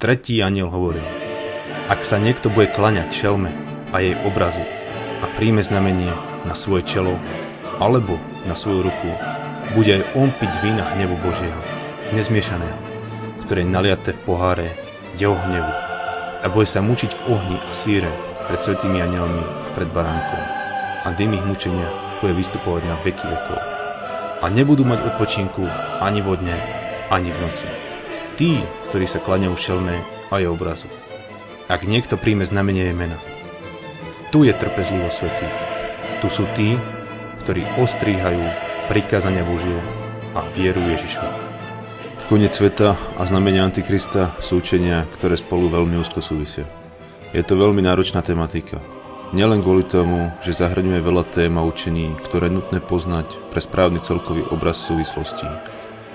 Tretí aniel hovoril, ak sa niekto bude klaňať šelme a jej obrazu a príjme znamenie na svoje čelo alebo na svoju ruku, bude aj on piť z vína hnevu Božieho, z nezmiešaného, ktoré je naliaté v poháre jeho hnevu a bude sa mučiť v ohni a síre pred svetými anielmi a pred baránkom a dym ich mučenia bude vystupovať na veky vekov. A nebudú mať odpočinku ani vodne, ani v noci tí, ktorí sa klaňajú šelme a je obrazu. Ak niekto príjme znamenie jej mena, tu je trpezlivo svetých. Tu sú tí, ktorí ostríhajú prikázania Božie a vieru Ježišu. Koniec sveta a znamenia Antikrista sú učenia, ktoré spolu veľmi úzko súvisia. Je to veľmi náročná tematika. Nielen kvôli tomu, že zahrňuje veľa tém učení, ktoré je nutné poznať pre správny celkový obraz súvislostí,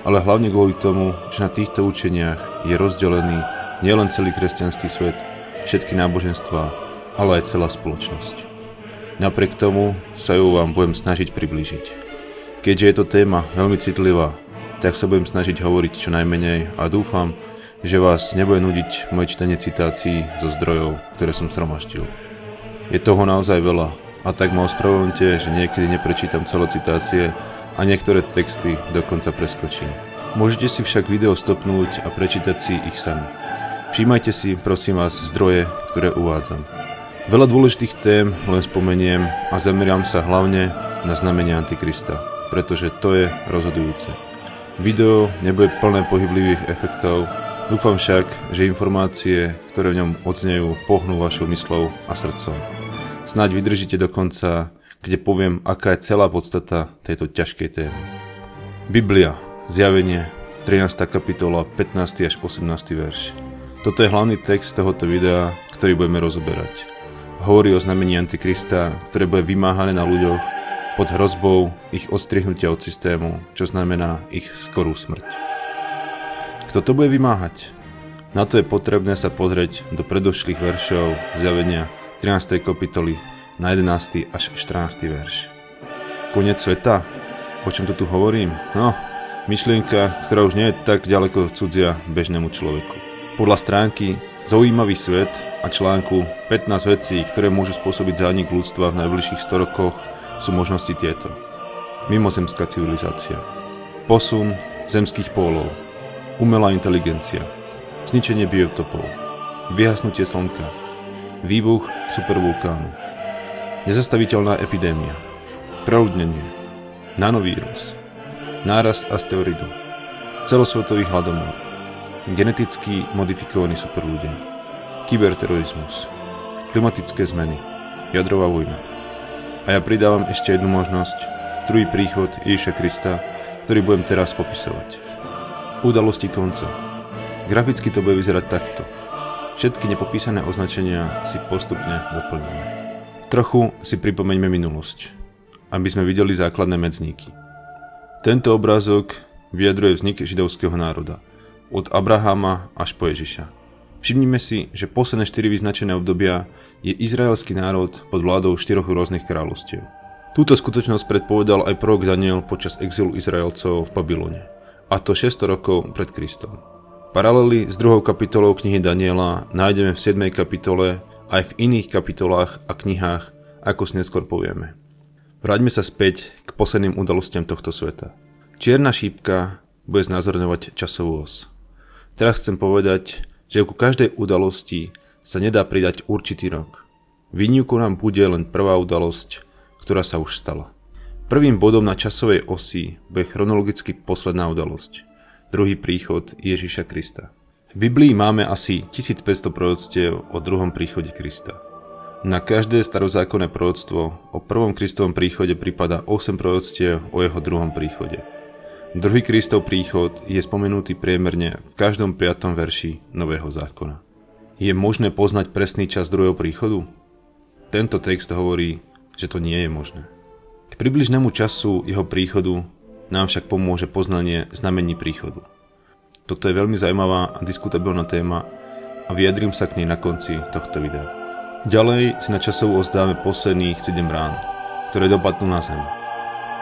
ale hlavne kvôli tomu, že na týchto učeniach je rozdelený nielen celý kresťanský svet, všetky náboženstva, ale aj celá spoločnosť. Napriek tomu sa ju vám budem snažiť priblížiť. Keďže je to téma veľmi citlivá, tak sa budem snažiť hovoriť čo najmenej a dúfam, že vás nebude nudiť moje čtenie citácií zo zdrojov, ktoré som sromaštil. Je toho naozaj veľa a tak ma ospravedlňte, že niekedy neprečítam celé citácie, a niektoré texty dokonca preskočím. Môžete si však video stopnúť a prečítať si ich sami. Všímajte si, prosím vás, zdroje, ktoré uvádzam. Veľa dôležitých tém len spomeniem a zameriam sa hlavne na znamenie Antikrista, pretože to je rozhodujúce. Video nebude plné pohyblivých efektov, dúfam však, že informácie, ktoré v ňom odznejú, pohnú vašou myslou a srdcom. Snáď vydržíte do konca kde poviem, aká je celá podstata tejto ťažkej témy. Biblia, zjavenie, 13. kapitola, 15. až 18. verš. Toto je hlavný text tohoto videa, ktorý budeme rozoberať. Hovorí o znamení Antikrista, ktoré bude vymáhané na ľuďoch pod hrozbou ich odstrihnutia od systému, čo znamená ich skorú smrť. Kto to bude vymáhať? Na to je potrebné sa pozrieť do predošlých veršov zjavenia 13. kapitoly na 11. až 14. verš. Konec sveta? O čom to tu hovorím? No, myšlienka, ktorá už nie je tak ďaleko cudzia bežnému človeku. Podľa stránky Zaujímavý svet a článku 15 vecí, ktoré môžu spôsobiť zánik ľudstva v najbližších 100 rokoch, sú možnosti tieto. Mimozemská civilizácia. Posun zemských pólov. Umelá inteligencia. Zničenie biotopov. Vyhasnutie slnka. Výbuch supervulkánu Nezastaviteľná epidémia. Preľudnenie. Nanovírus. Náraz asteroidu. Celosvetový hladomor. Geneticky modifikovaní superľudia. Kyberterorizmus. Klimatické zmeny. Jadrová vojna. A ja pridávam ešte jednu možnosť. Druhý príchod Ježiša Krista, ktorý budem teraz popisovať. Udalosti konca. Graficky to bude vyzerať takto. Všetky nepopísané označenia si postupne doplníme. Trochu si pripomeňme minulosť, aby sme videli základné medzníky. Tento obrázok vyjadruje vznik židovského národa, od Abrahama až po Ježiša. Všimnime si, že posledné 4 vyznačené obdobia je izraelský národ pod vládou štyroch rôznych kráľovstiev. Túto skutočnosť predpovedal aj prorok Daniel počas exilu Izraelcov v Babylone, a to 600 rokov pred Kristom. Paralely s druhou kapitolou knihy Daniela nájdeme v 7. kapitole aj v iných kapitolách a knihách, ako si neskôr povieme. Vráťme sa späť k posledným udalostiam tohto sveta. Čierna šípka bude znázorňovať časovú os. Teraz chcem povedať, že ku každej udalosti sa nedá pridať určitý rok. Výnimkou nám bude len prvá udalosť, ktorá sa už stala. Prvým bodom na časovej osi bude chronologicky posledná udalosť. Druhý príchod Ježiša Krista. V Biblii máme asi 1500 proroctiev o druhom príchode Krista. Na každé starozákonné proroctvo o prvom Kristovom príchode prípada 8 proroctiev o jeho druhom príchode. Druhý Kristov príchod je spomenutý priemerne v každom 5. verši Nového zákona. Je možné poznať presný čas druhého príchodu? Tento text hovorí, že to nie je možné. K približnému času jeho príchodu nám však pomôže poznanie znamení príchodu. Toto je veľmi zaujímavá a diskutabilná téma a vyjadrím sa k nej na konci tohto videa. Ďalej si na časovú ozdáme posledných 7 rán, ktoré dopadnú na zem.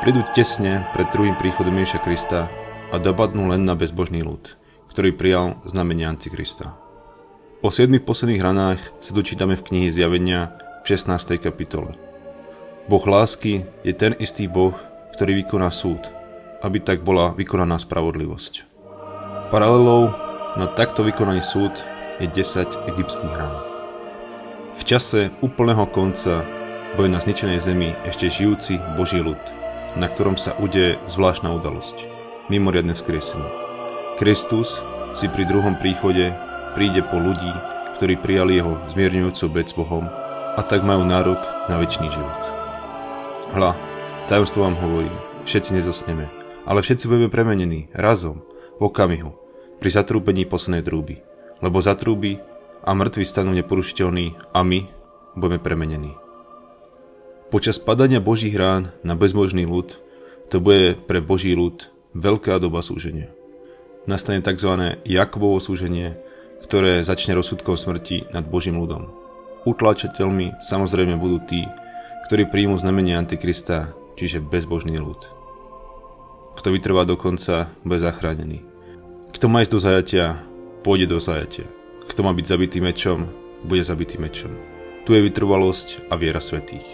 Prídu tesne pred druhým príchodom Ježiša Krista a dopadnú len na bezbožný ľud, ktorý prijal znamenie Antikrista. O siedmých posledných ranách sa dočítame v knihe Zjavenia v 16. kapitole. Boh lásky je ten istý Boh, ktorý vykoná súd, aby tak bola vykonaná spravodlivosť. Paralelou na takto vykonaný súd je 10 egyptských rán. V čase úplného konca bude na zničenej zemi ešte žijúci Boží ľud, na ktorom sa udeje zvláštna udalosť, mimoriadne vzkriesenie. Kristus si pri druhom príchode príde po ľudí, ktorí prijali jeho zmierňujúcu obec s Bohom a tak majú nárok na väčší život. Hla, tajomstvo vám hovorím, všetci nezosneme, ale všetci budeme premenení, razom, okamihu, pri zatrúbení poslednej trúby. Lebo zatrúby a mŕtvi stanú neporušiteľní a my budeme premenení. Počas padania Božích rán na bezmožný ľud to bude pre Boží ľud veľká doba súženia. Nastane tzv. Jakobovo súženie, ktoré začne rozsudkom smrti nad Božím ľudom. Utlačateľmi samozrejme budú tí, ktorí príjmu znamenie Antikrista, čiže bezbožný ľud. Kto vytrvá do konca, bude zachránený. Kto má ísť do zajatia, pôjde do zajatia. Kto má byť zabitý mečom, bude zabitý mečom. Tu je vytrvalosť a viera svetých.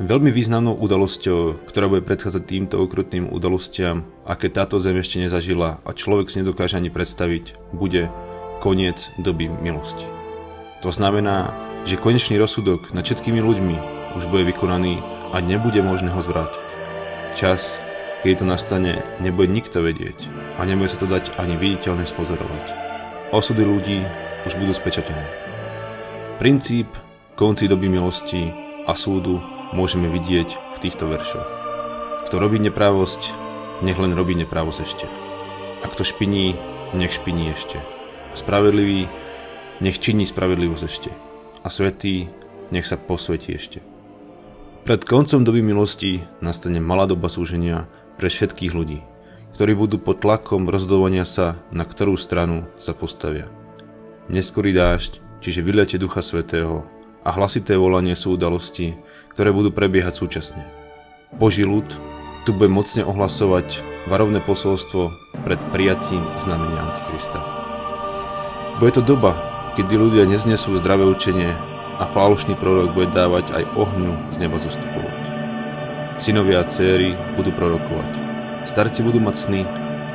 Veľmi významnou udalosťou, ktorá bude predchádzať týmto okrutným udalostiam, aké táto zem ešte nezažila a človek si nedokáže ani predstaviť, bude koniec doby milosti. To znamená, že konečný rozsudok nad všetkými ľuďmi už bude vykonaný a nebude možné ho zvrátiť. Čas, keď to nastane, nebude nikto vedieť a nebude sa to dať ani viditeľne spozorovať. Osudy ľudí už budú spečatené. Princíp konci doby milosti a súdu môžeme vidieť v týchto veršoch. Kto robí neprávosť, nech len robí neprávosť ešte. A kto špiní, nech špiní ešte. Spravedlivý, nech činí spravedlivosť ešte. A svetý, nech sa posvetí ešte. Pred koncom doby milosti nastane malá doba súženia pre všetkých ľudí, ktorí budú pod tlakom rozdovania sa, na ktorú stranu sa postavia. Neskorý dážď, čiže vyletie Ducha Svetého a hlasité volanie sú udalosti, ktoré budú prebiehať súčasne. Boží ľud tu bude mocne ohlasovať varovné posolstvo pred prijatím znamenia Antikrista. Bude to doba, kedy ľudia neznesú zdravé učenie a falošný prorok bude dávať aj ohňu z neba zostupovať. Synovia a céry budú prorokovať. Starci budú mať sny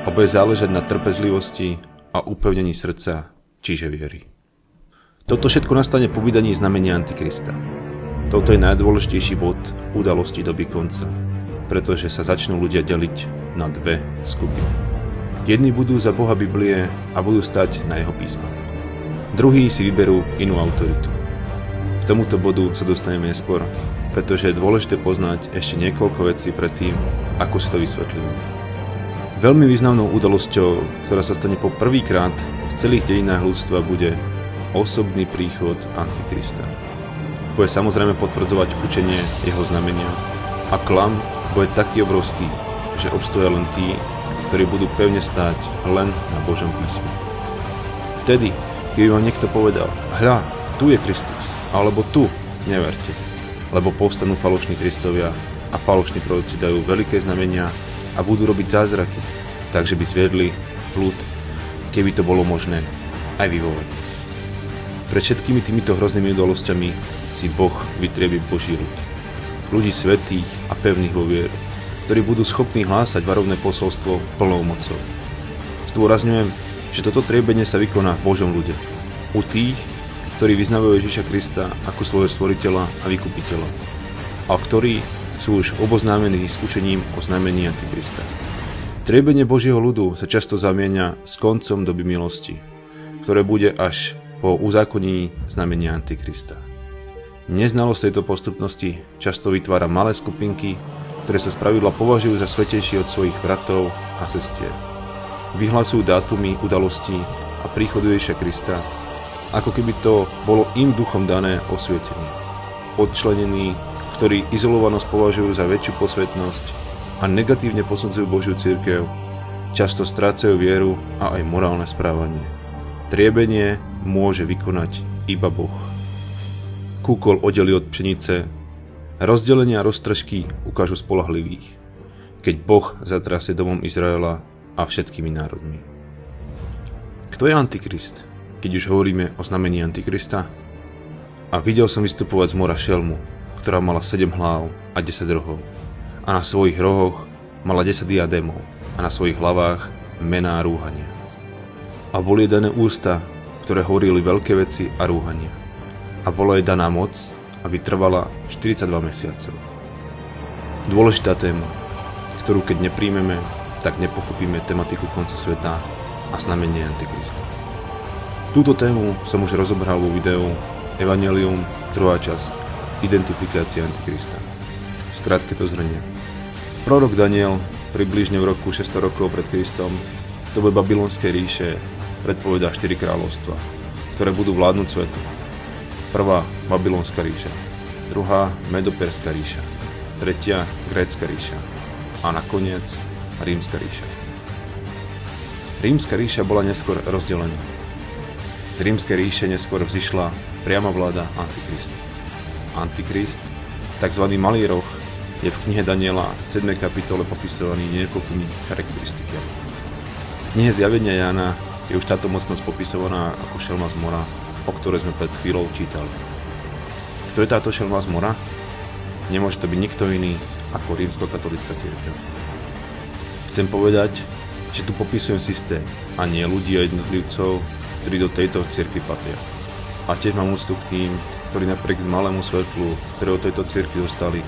a bude záležať na trpezlivosti a upevnení srdca, čiže viery. Toto všetko nastane po vydaní znamenia Antikrista. Toto je najdôležitejší bod udalosti doby konca, pretože sa začnú ľudia deliť na dve skupiny. Jedni budú za Boha Biblie a budú stať na jeho písma. Druhí si vyberú inú autoritu. K tomuto bodu sa dostaneme neskôr, pretože je dôležité poznať ešte niekoľko vecí predtým, ako si to vysvetlím. Veľmi významnou udalosťou, ktorá sa stane po prvýkrát v celých dejinách ľudstva, bude osobný príchod Antikrista. Bude samozrejme potvrdzovať učenie jeho znamenia a klam bude taký obrovský, že obstoja len tí, ktorí budú pevne stáť len na Božom písme. Vtedy, keby vám niekto povedal, hľa, tu je Kristus, alebo tu, neverte, lebo povstanú falošní Kristovia a falošní proroci dajú veľké znamenia a budú robiť zázraky, takže by zviedli ľud, keby to bolo možné, aj vyvolať. Pred všetkými týmito hroznými udalosťami si Boh vytriebí Boží ľud. Ľudí svetých a pevných vo vieru, ktorí budú schopní hlásať varovné posolstvo plnou mocou. Zdôrazňujem, že toto triebenie sa vykoná v Božom ľude. U tých, ktorí vyznavujú Ježiša Krista ako svojho stvoriteľa a vykupiteľa. A ktorí sú už oboznámení s učením o znamení Antikrista. Triebenie Božieho ľudu sa často zamienia s koncom doby milosti, ktoré bude až po uzákonení znamenia Antikrista. Neznalosť tejto postupnosti často vytvára malé skupinky, ktoré sa spravidla považujú za svetejšie od svojich bratov a sestier. Vyhlasujú dátumy udalostí a príchodu Ježiša Krista, ako keby to bolo im duchom dané osvietenie. Odčlenení, ktorí izolovanosť považujú za väčšiu posvetnosť a negatívne posudzujú Božiu církev, často strácajú vieru a aj morálne správanie. Triebenie môže vykonať iba Boh. Kúkol oddeli od pšenice Rozdelenia a roztržky ukážu spolahlivých, keď Boh zatrasie domom Izraela a všetkými národmi. Kto je Antikrist? Keď už hovoríme o znamení Antikrista? A videl som vystupovať z mora šelmu, ktorá mala 7 hlav a 10 rohov. A na svojich rohoch mala 10 diadémov a na svojich hlavách mená rúhania. A boli dané ústa, ktoré hovorili veľké veci a rúhania. A bola jej daná moc, aby trvala 42 mesiacov. Dôležitá téma, ktorú keď nepríjmeme, tak nepochopíme tematiku konca sveta a znamenie Antikrista. Túto tému som už rozobral vo videu Evangelium, druhá časť, identifikácia Antikrista. Skrátke to zhrnie. Prorok Daniel približne v roku 600 rokov pred Kristom dobe babylonskej ríše predpovedá 4 kráľovstva, ktoré budú vládnuť svetu. Prvá babylonská ríša, druhá medoperská ríša, tretia grécka ríša a nakoniec rímska ríša. Rímska ríša bola neskôr rozdelená z rímskej ríše neskôr vzýšla priama vláda Antikrist. Antikrist, tzv. malý roh, je v knihe Daniela 7. kapitole popisovaný niekoľkými charakteristikami. V knihe Zjavenia Jana je už táto mocnosť popisovaná ako šelma z mora, o ktorej sme pred chvíľou čítali. Kto je táto šelma z mora? Nemôže to byť nikto iný ako rímsko-katolická církev. Chcem povedať, že tu popisujem systém a nie ľudí a jednotlivcov, ktorí do tejto cirkvi patria. A tiež mám úctu k tým, ktorí napriek malému svetlu, ktoré od tejto cirkvi dostali,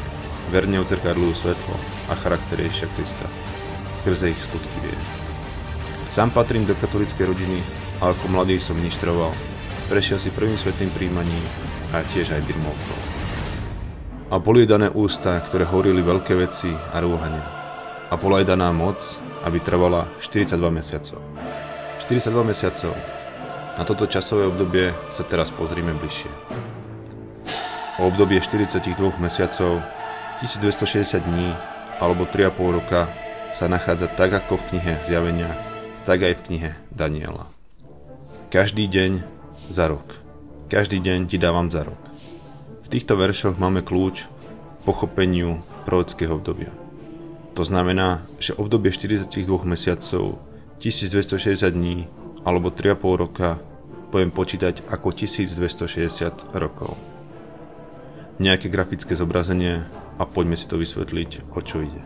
verne odzrkadľujú svetlo a charakter Ježiša Krista skrze ich skutky viery. Sám patrím do katolíckej rodiny a ako mladý som ministroval. Prešiel si prvým svetým príjmaním a tiež aj birmovkou. A boli dané ústa, ktoré hovorili veľké veci a rúhania. A bola aj daná moc, aby trvala 42 mesiacov. 42 mesiacov na toto časové obdobie sa teraz pozrime bližšie. O obdobie 42 mesiacov, 1260 dní alebo 3,5 roka sa nachádza tak ako v knihe Zjavenia, tak aj v knihe Daniela. Každý deň za rok. Každý deň ti dávam za rok. V týchto veršoch máme kľúč k pochopeniu prorockého obdobia. To znamená, že obdobie 42 mesiacov, 1260 dní alebo 3,5 roka budem počítať ako 1260 rokov. Nejaké grafické zobrazenie a poďme si to vysvetliť, o čo ide.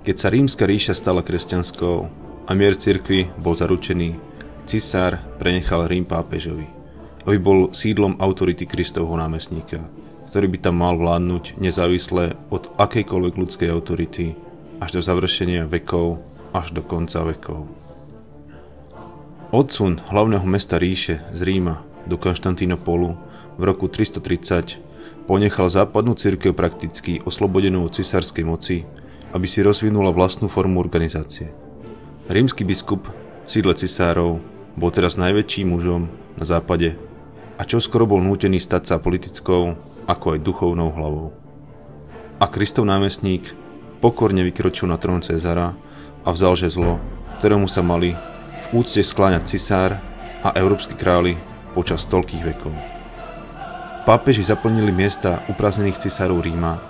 Keď sa rímska ríša stala kresťanskou a mier cirkvi bol zaručený, cisár prenechal Rím pápežovi, aby bol sídlom autority Kristovho námestníka, ktorý by tam mal vládnuť nezávisle od akejkoľvek ľudskej autority až do završenia vekov, až do konca vekov. Odsun hlavného mesta ríše z Ríma do Konštantínopolu v roku 330 ponechal západnú církev prakticky oslobodenú od cisárskej moci, aby si rozvinula vlastnú formu organizácie. Rímsky biskup v sídle cisárov bol teraz najväčším mužom na západe a čo skoro bol nútený stať sa politickou ako aj duchovnou hlavou. A Kristov námestník pokorne vykročil na trón Cezara a vzal žezlo, ktorému sa mali úcte skláňať cisár a európsky králi počas toľkých vekov. Pápeži zaplnili miesta uprázdnených cisárov Ríma,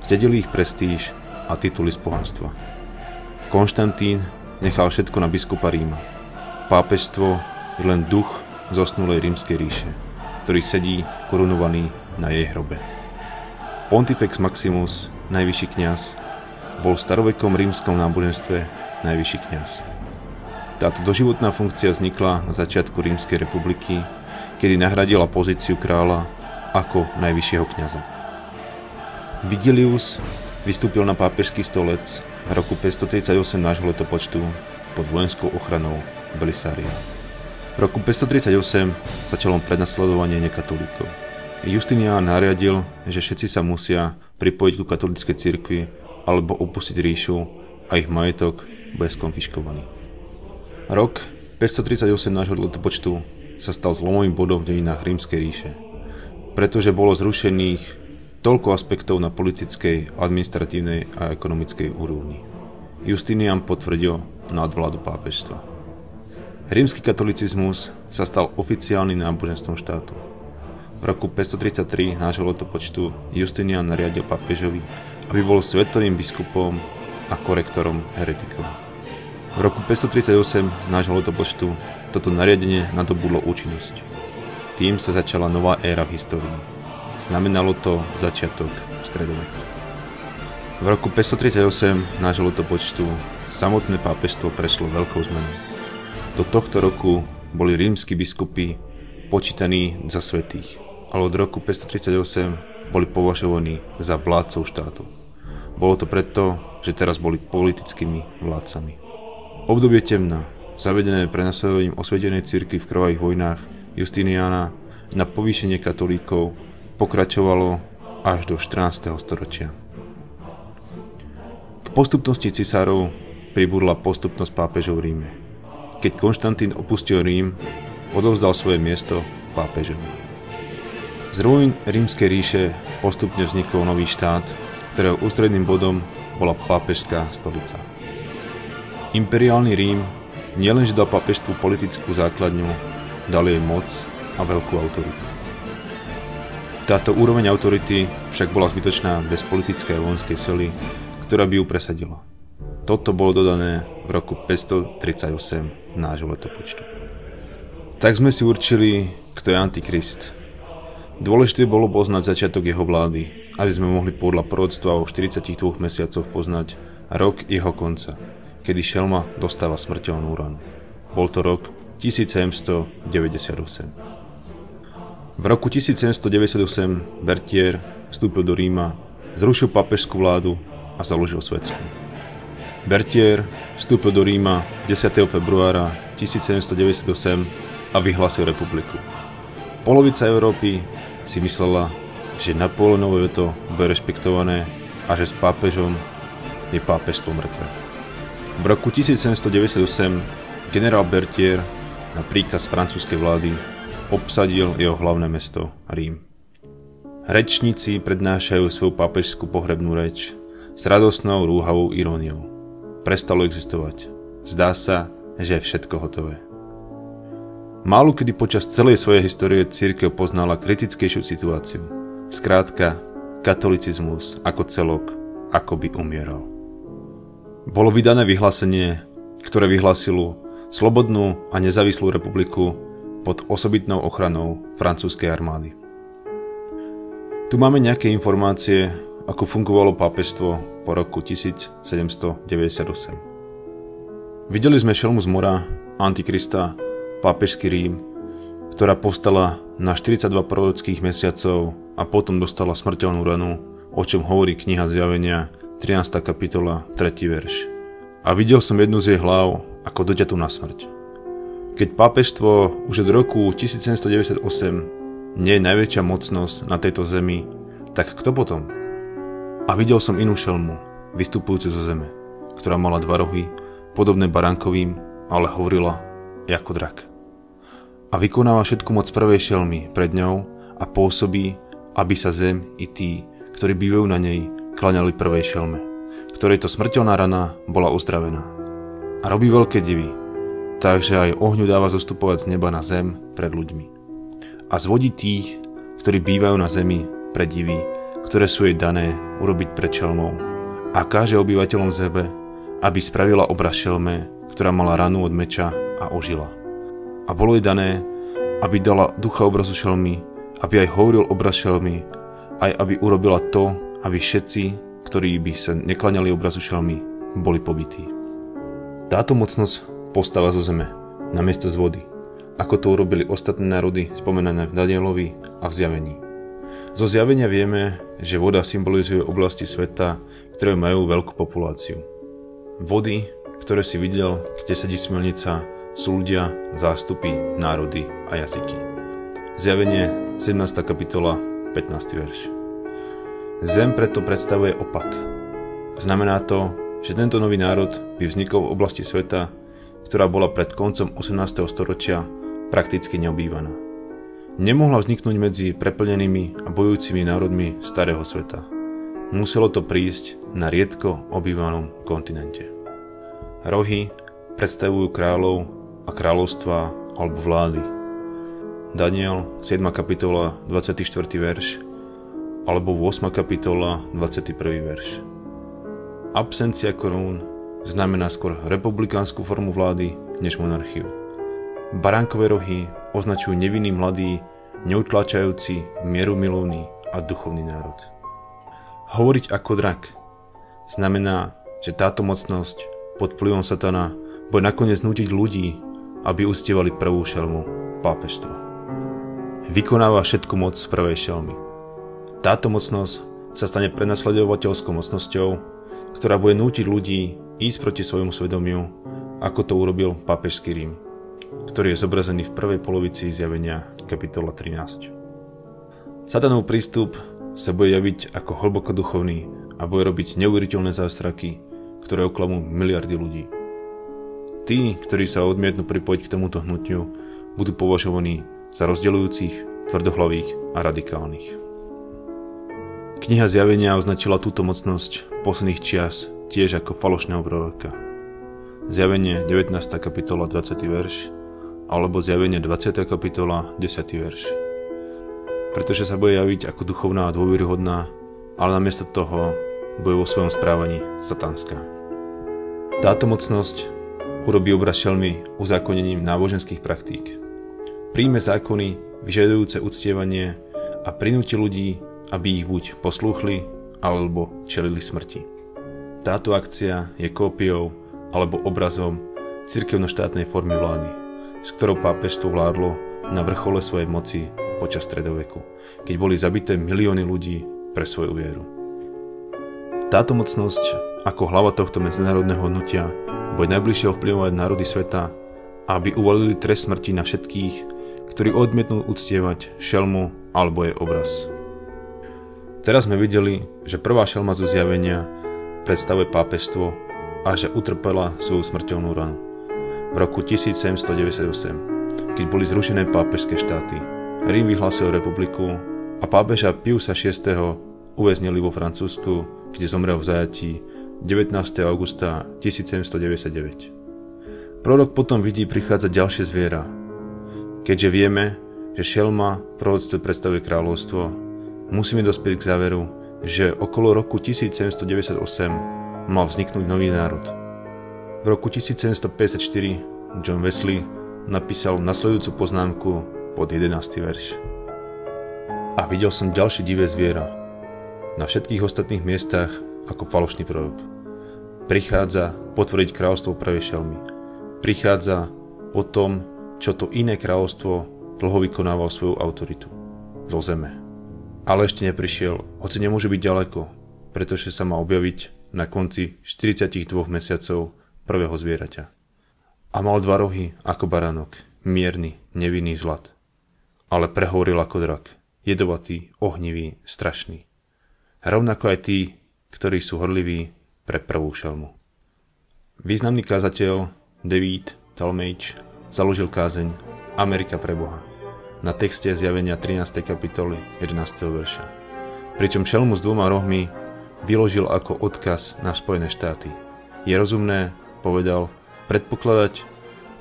zdedili ich prestíž a tituly z pohanstva. Konštantín nechal všetko na biskupa Ríma. Pápežstvo je len duch zosnulej rímskej ríše, ktorý sedí korunovaný na jej hrobe. Pontifex Maximus, najvyšší kňaz, bol v starovekom rímskom náboženstve najvyšší kňaz. Táto doživotná funkcia vznikla na začiatku Rímskej republiky, kedy nahradila pozíciu kráľa ako najvyššieho kňaza. Vigilius vystúpil na pápežský stolec v roku 538 nášho letopočtu pod vojenskou ochranou Belisária. V roku 538 začalo prenasledovanie nekatolíkov. Justinian nariadil, že všetci sa musia pripojiť ku katolíckej cirkvi alebo opustiť ríšu a ich majetok bude skonfiškovaný. Rok 538 nášho letopočtu sa stal zlomovým bodom v dejinách Rímskej ríše, pretože bolo zrušených toľko aspektov na politickej, administratívnej a ekonomickej úrovni. Justinian potvrdil nadvládu pápežstva. Rímsky katolicizmus sa stal oficiálnym náboženstvom štátu. V roku 533 nášho letopočtu Justinian nariadil pápežovi, aby bol svetovým biskupom a korektorom heretikov. V roku 538 nášho letopočtu toto nariadenie nadobudlo účinnosť. Tým sa začala nová éra v histórii. Znamenalo to začiatok stredoveku. V roku 538 nášho letopočtu samotné pápežstvo prešlo veľkou zmenou. Do tohto roku boli rímsky biskupy počítaní za svetých, ale od roku 538 boli považovaní za vládcov štátu. Bolo to preto, že teraz boli politickými vládcami. Obdobie temna, zavedené prenasledovaním osvietenej cirkvi v krvavých vojnách Justiniana na povýšenie katolíkov, pokračovalo až do 14. storočia. K postupnosti cisárov pribudla postupnosť pápežov Ríme. Keď Konštantín opustil Rím, odovzdal svoje miesto pápežovi. Z ruín rímskej ríše postupne vznikol nový štát, ktorého ústredným bodom bola pápežská stolica. Imperiálny Rím nielenže dal pápežstvu politickú základňu, dal jej moc a veľkú autoritu. Táto úroveň autority však bola zbytočná bez politickej a vojenskej sily, ktorá by ju presadila. Toto bolo dodané v roku 538 nášho letopočtu. Tak sme si určili, kto je Antikrist. Dôležité bolo poznať začiatok jeho vlády, aby sme mohli podľa proroctva o 42 mesiacoch poznať rok jeho konca, kedy Šelma dostáva smrteľnú ranu. Bol to rok 1798. V roku 1798 Bertier vstúpil do Ríma, zrušil papežskú vládu a založil Svetsku. Bertier vstúpil do Ríma 10. februára 1798 a vyhlásil republiku. Polovica Európy si myslela, že Napoleonové veto bude rešpektované a že s pápežom je pápežstvo mŕtve. V roku 1798 generál Bertier na príkaz francúzskej vlády obsadil jeho hlavné mesto Rím. Rečníci prednášajú svoju pápežskú pohrebnú reč s radostnou rúhavou iróniou prestalo existovať. Zdá sa, že je všetko hotové. Málo kedy počas celej svojej histórie církev poznala kritickejšiu situáciu. Skrátka, katolicizmus ako celok ako by umieral. Bolo vydané vyhlásenie, ktoré vyhlásilo slobodnú a nezávislú republiku pod osobitnou ochranou francúzskej armády. Tu máme nejaké informácie ako fungovalo pápežstvo po roku 1798. Videli sme šelmu z mora, Antikrista, pápežský Rím, ktorá povstala na 42 prorockých mesiacov a potom dostala smrteľnú ranu, o čom hovorí kniha Zjavenia, 13. kapitola, 3. verš. A videl som jednu z jej hlav ako doťatú na smrť. Keď pápežstvo už od roku 1798 nie je najväčšia mocnosť na tejto zemi, tak kto potom? A videl som inú šelmu, vystupujúcu zo zeme, ktorá mala dva rohy, podobné baránkovým, ale hovorila ako drak. A vykonáva všetku moc prvej šelmy pred ňou a pôsobí, aby sa zem i tí, ktorí bývajú na nej, klaňali prvej šelme, ktorej to smrteľná rana bola uzdravená. A robí veľké divy, takže aj ohňu dáva zostupovať z neba na zem pred ľuďmi. A zvodí tých, ktorí bývajú na zemi pred divy, ktoré sú jej dané urobiť pred šelmou a káže obyvateľom zebe, aby spravila obraz šelme, ktorá mala ranu od meča a ožila. A bolo jej dané, aby dala ducha obrazu šelmy, aby aj hovoril obraz šelmy, aj aby urobila to, aby všetci, ktorí by sa neklaňali obrazu šelmy, boli pobytí. Táto mocnosť postáva zo zeme, na miesto z vody, ako to urobili ostatné národy spomenané v Danielovi a v zjavení. Zo zjavenia vieme, že voda symbolizuje oblasti sveta, ktoré majú veľkú populáciu. Vody, ktoré si videl, kde sedí smilnica, sú ľudia, zástupy, národy a jazyky. Zjavenie 17. kapitola 15. verš. Zem preto predstavuje opak. Znamená to, že tento nový národ by vznikol v oblasti sveta, ktorá bola pred koncom 18. storočia prakticky neobývaná nemohla vzniknúť medzi preplnenými a bojujúcimi národmi starého sveta. Muselo to prísť na riedko obývanom kontinente. Rohy predstavujú kráľov a kráľovstva alebo vlády. Daniel 7. kapitola 24. verš alebo 8. kapitola 21. verš. Absencia korún znamená skôr republikánsku formu vlády než monarchiu. Baránkové rohy označujú nevinný mladý, neutlačajúci, mierumilovný a duchovný národ. Hovoriť ako drak znamená, že táto mocnosť pod vplyvom satana bude nakoniec nutiť ľudí, aby ustievali prvú šelmu, pápežstvo. Vykonáva všetku moc prvej šelmy. Táto mocnosť sa stane prenasledovateľskou mocnosťou, ktorá bude nútiť ľudí ísť proti svojmu svedomiu, ako to urobil pápežský Rím, ktorý je zobrazený v prvej polovici zjavenia kapitola 13. Satanov prístup sa bude javiť ako hlboko duchovný a bude robiť neuveriteľné zástraky, ktoré oklamú miliardy ľudí. Tí, ktorí sa odmietnú pripojiť k tomuto hnutiu, budú považovaní za rozdeľujúcich, tvrdohlavých a radikálnych. Kniha zjavenia označila túto mocnosť posledných čias tiež ako falošného proroka. Zjavenie 19. kapitola 20. verš alebo zjavenie 20. kapitola 10. verš. Pretože sa bude javiť ako duchovná a dôveryhodná, ale namiesto toho bude vo svojom správaní satanská. Táto mocnosť urobí obraz šelmy uzákonením náboženských praktík. Príjme zákony vyžadujúce uctievanie a prinúti ľudí, aby ich buď poslúchli, alebo čelili smrti. Táto akcia je kópiou alebo obrazom cirkevno-štátnej formy vlády, s ktorou pápežstvo vládlo na vrchole svojej moci počas stredoveku, keď boli zabité milióny ľudí pre svoju vieru. Táto mocnosť, ako hlava tohto medzinárodného hnutia, bude najbližšie ovplyvňovať národy sveta, aby uvalili trest smrti na všetkých, ktorí odmietnú uctievať šelmu alebo jej obraz. Teraz sme videli, že prvá šelma zo zjavenia predstavuje pápežstvo a že utrpela svoju smrteľnú ranu. V roku 1798, keď boli zrušené pápežské štáty, Rím vyhlásil republiku a pápeža Piusa VI. uväznili vo Francúzsku, kde zomrel v zajatí 19. augusta 1799. Prorok potom vidí prichádzať ďalšie zviera. Keďže vieme, že šelma proroctve predstavuje kráľovstvo, musíme dospieť k záveru, že okolo roku 1798 mal vzniknúť nový národ. V roku 1754 John Wesley napísal nasledujúcu poznámku pod 11. verš. A videl som ďalšie divé zviera, na všetkých ostatných miestach ako falošný prorok. Prichádza potvrdiť kráľovstvo prvej šelmy. Prichádza po tom, čo to iné kráľovstvo dlho vykonával svoju autoritu zo zeme ale ešte neprišiel, hoci nemôže byť ďaleko, pretože sa má objaviť na konci 42 mesiacov prvého zvieraťa. A mal dva rohy ako baránok, mierny, nevinný zlat. Ale prehovoril ako drak, jedovatý, ohnivý, strašný. Rovnako aj tí, ktorí sú horliví pre prvú šelmu. Významný kázateľ David Talmage založil kázeň Amerika pre Boha na texte zjavenia 13. kapitoly 11. verša. Pričom šelmu s dvoma rohmi vyložil ako odkaz na Spojené štáty. Je rozumné, povedal, predpokladať,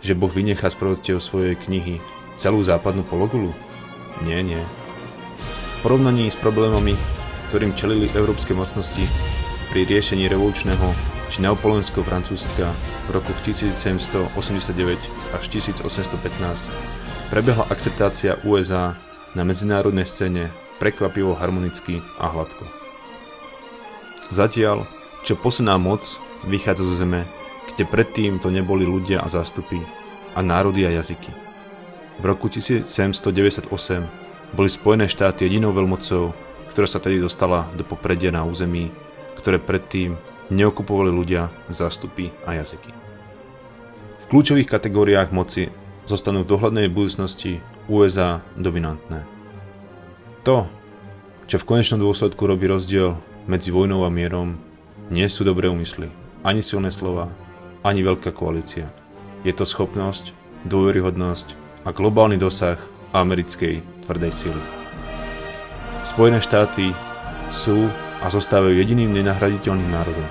že Boh vynechá z proroctiev svojej knihy celú západnú pologulu? Nie, nie. V porovnaní s problémami, ktorým čelili európske mocnosti pri riešení revolučného či neopolenského Francúzska v rokoch 1789 až 1815 prebehla akceptácia USA na medzinárodnej scéne prekvapivo harmonicky a hladko. Zatiaľ, čo posledná moc vychádza zo zeme, kde predtým to neboli ľudia a zástupy a národy a jazyky. V roku 1798 boli Spojené štáty jedinou veľmocou, ktorá sa tedy dostala do popredia na území, ktoré predtým neokupovali ľudia, zástupy a jazyky. V kľúčových kategóriách moci zostanú v dohľadnej budúcnosti USA dominantné. To, čo v konečnom dôsledku robí rozdiel medzi vojnou a mierom, nie sú dobré úmysly, ani silné slova, ani veľká koalícia. Je to schopnosť, dôveryhodnosť a globálny dosah americkej tvrdej sily. Spojené štáty sú a zostávajú jediným nenahraditeľným národom.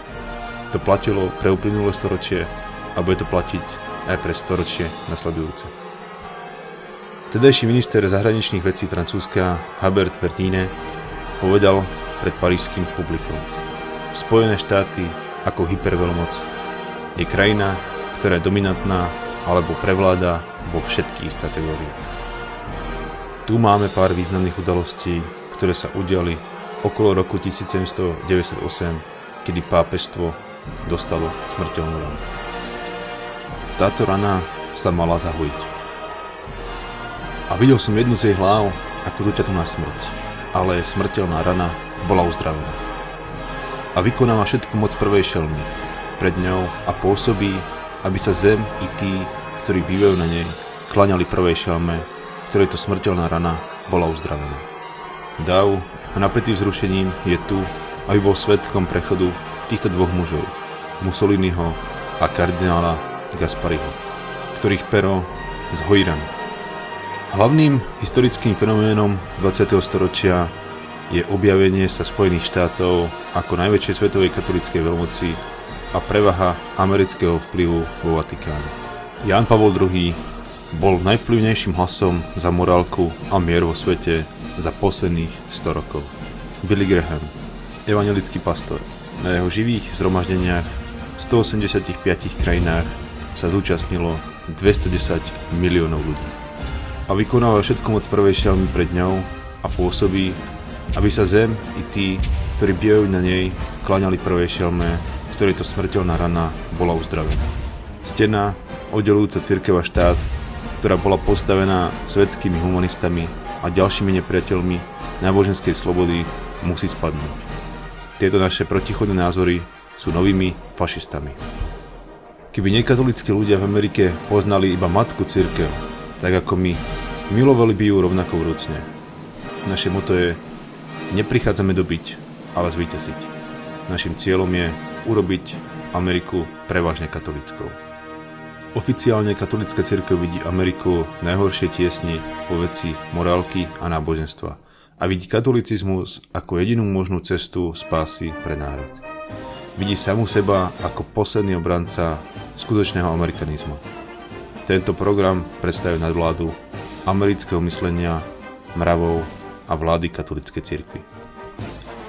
To platilo pre uplynulé storočie a bude to platiť aj pre storočie nasledujúce. Tedajší minister zahraničných vecí Francúzska Habert Verdine povedal pred parížským publikom Spojené štáty ako hyperveľmoc je krajina, ktorá je dominantná alebo prevláda vo všetkých kategóriách. Tu máme pár významných udalostí, ktoré sa udiali okolo roku 1798, kedy pápežstvo dostalo smrteľnú ranu. Táto rana sa mala zahojiť. A videl som jednu z jej hlav ako doťatu na smrť, ale smrteľná rana bola uzdravená. A vykonáva všetku moc prvej šelmy pred ňou a pôsobí, aby sa zem i tí, ktorí bývajú na nej, klaňali prvej šelme, ktorej to smrteľná rana bola uzdravená. Dav, napätý vzrušením, je tu, aby bol svetkom prechodu týchto dvoch mužov, Mussoliniho a kardinála Gaspariho, ktorých pero zhojí rany. Hlavným historickým fenoménom 20. storočia je objavenie sa Spojených štátov ako najväčšej svetovej katolíckej veľmoci a prevaha amerického vplyvu vo Vatikáne. Ján Pavol II bol najvplyvnejším hlasom za morálku a mier vo svete za posledných 100 rokov. Billy Graham, evangelický pastor, na jeho živých zhromaždeniach v 185 krajinách sa zúčastnilo 210 miliónov ľudí. A vykonáva všetko moc prvej šelmy pred ňou a pôsobí, aby sa zem i tí, ktorí bijajú na nej, kláňali prvej šelme, ktorej to smrteľná rana bola uzdravená. Stena, oddelujúca cirkev a štát, ktorá bola postavená svetskými humanistami a ďalšími nepriateľmi náboženskej slobody, musí spadnúť. Tieto naše protichodné názory sú novými fašistami. Keby nekatolickí ľudia v Amerike poznali iba matku církev, tak ako my, milovali by ju rovnako vrúcne. Naše moto je Neprichádzame dobiť, ale zvíťaziť. Našim cieľom je urobiť Ameriku prevažne katolickou. Oficiálne katolická církev vidí Ameriku najhoršie tiesni po veci morálky a náboženstva a vidí katolicizmus ako jedinú možnú cestu spásy pre národ. Vidí samu seba ako posledný obranca skutočného amerikanizmu. Tento program predstavuje nadvládu amerického myslenia, mravov a vlády katolíckej cirkvi.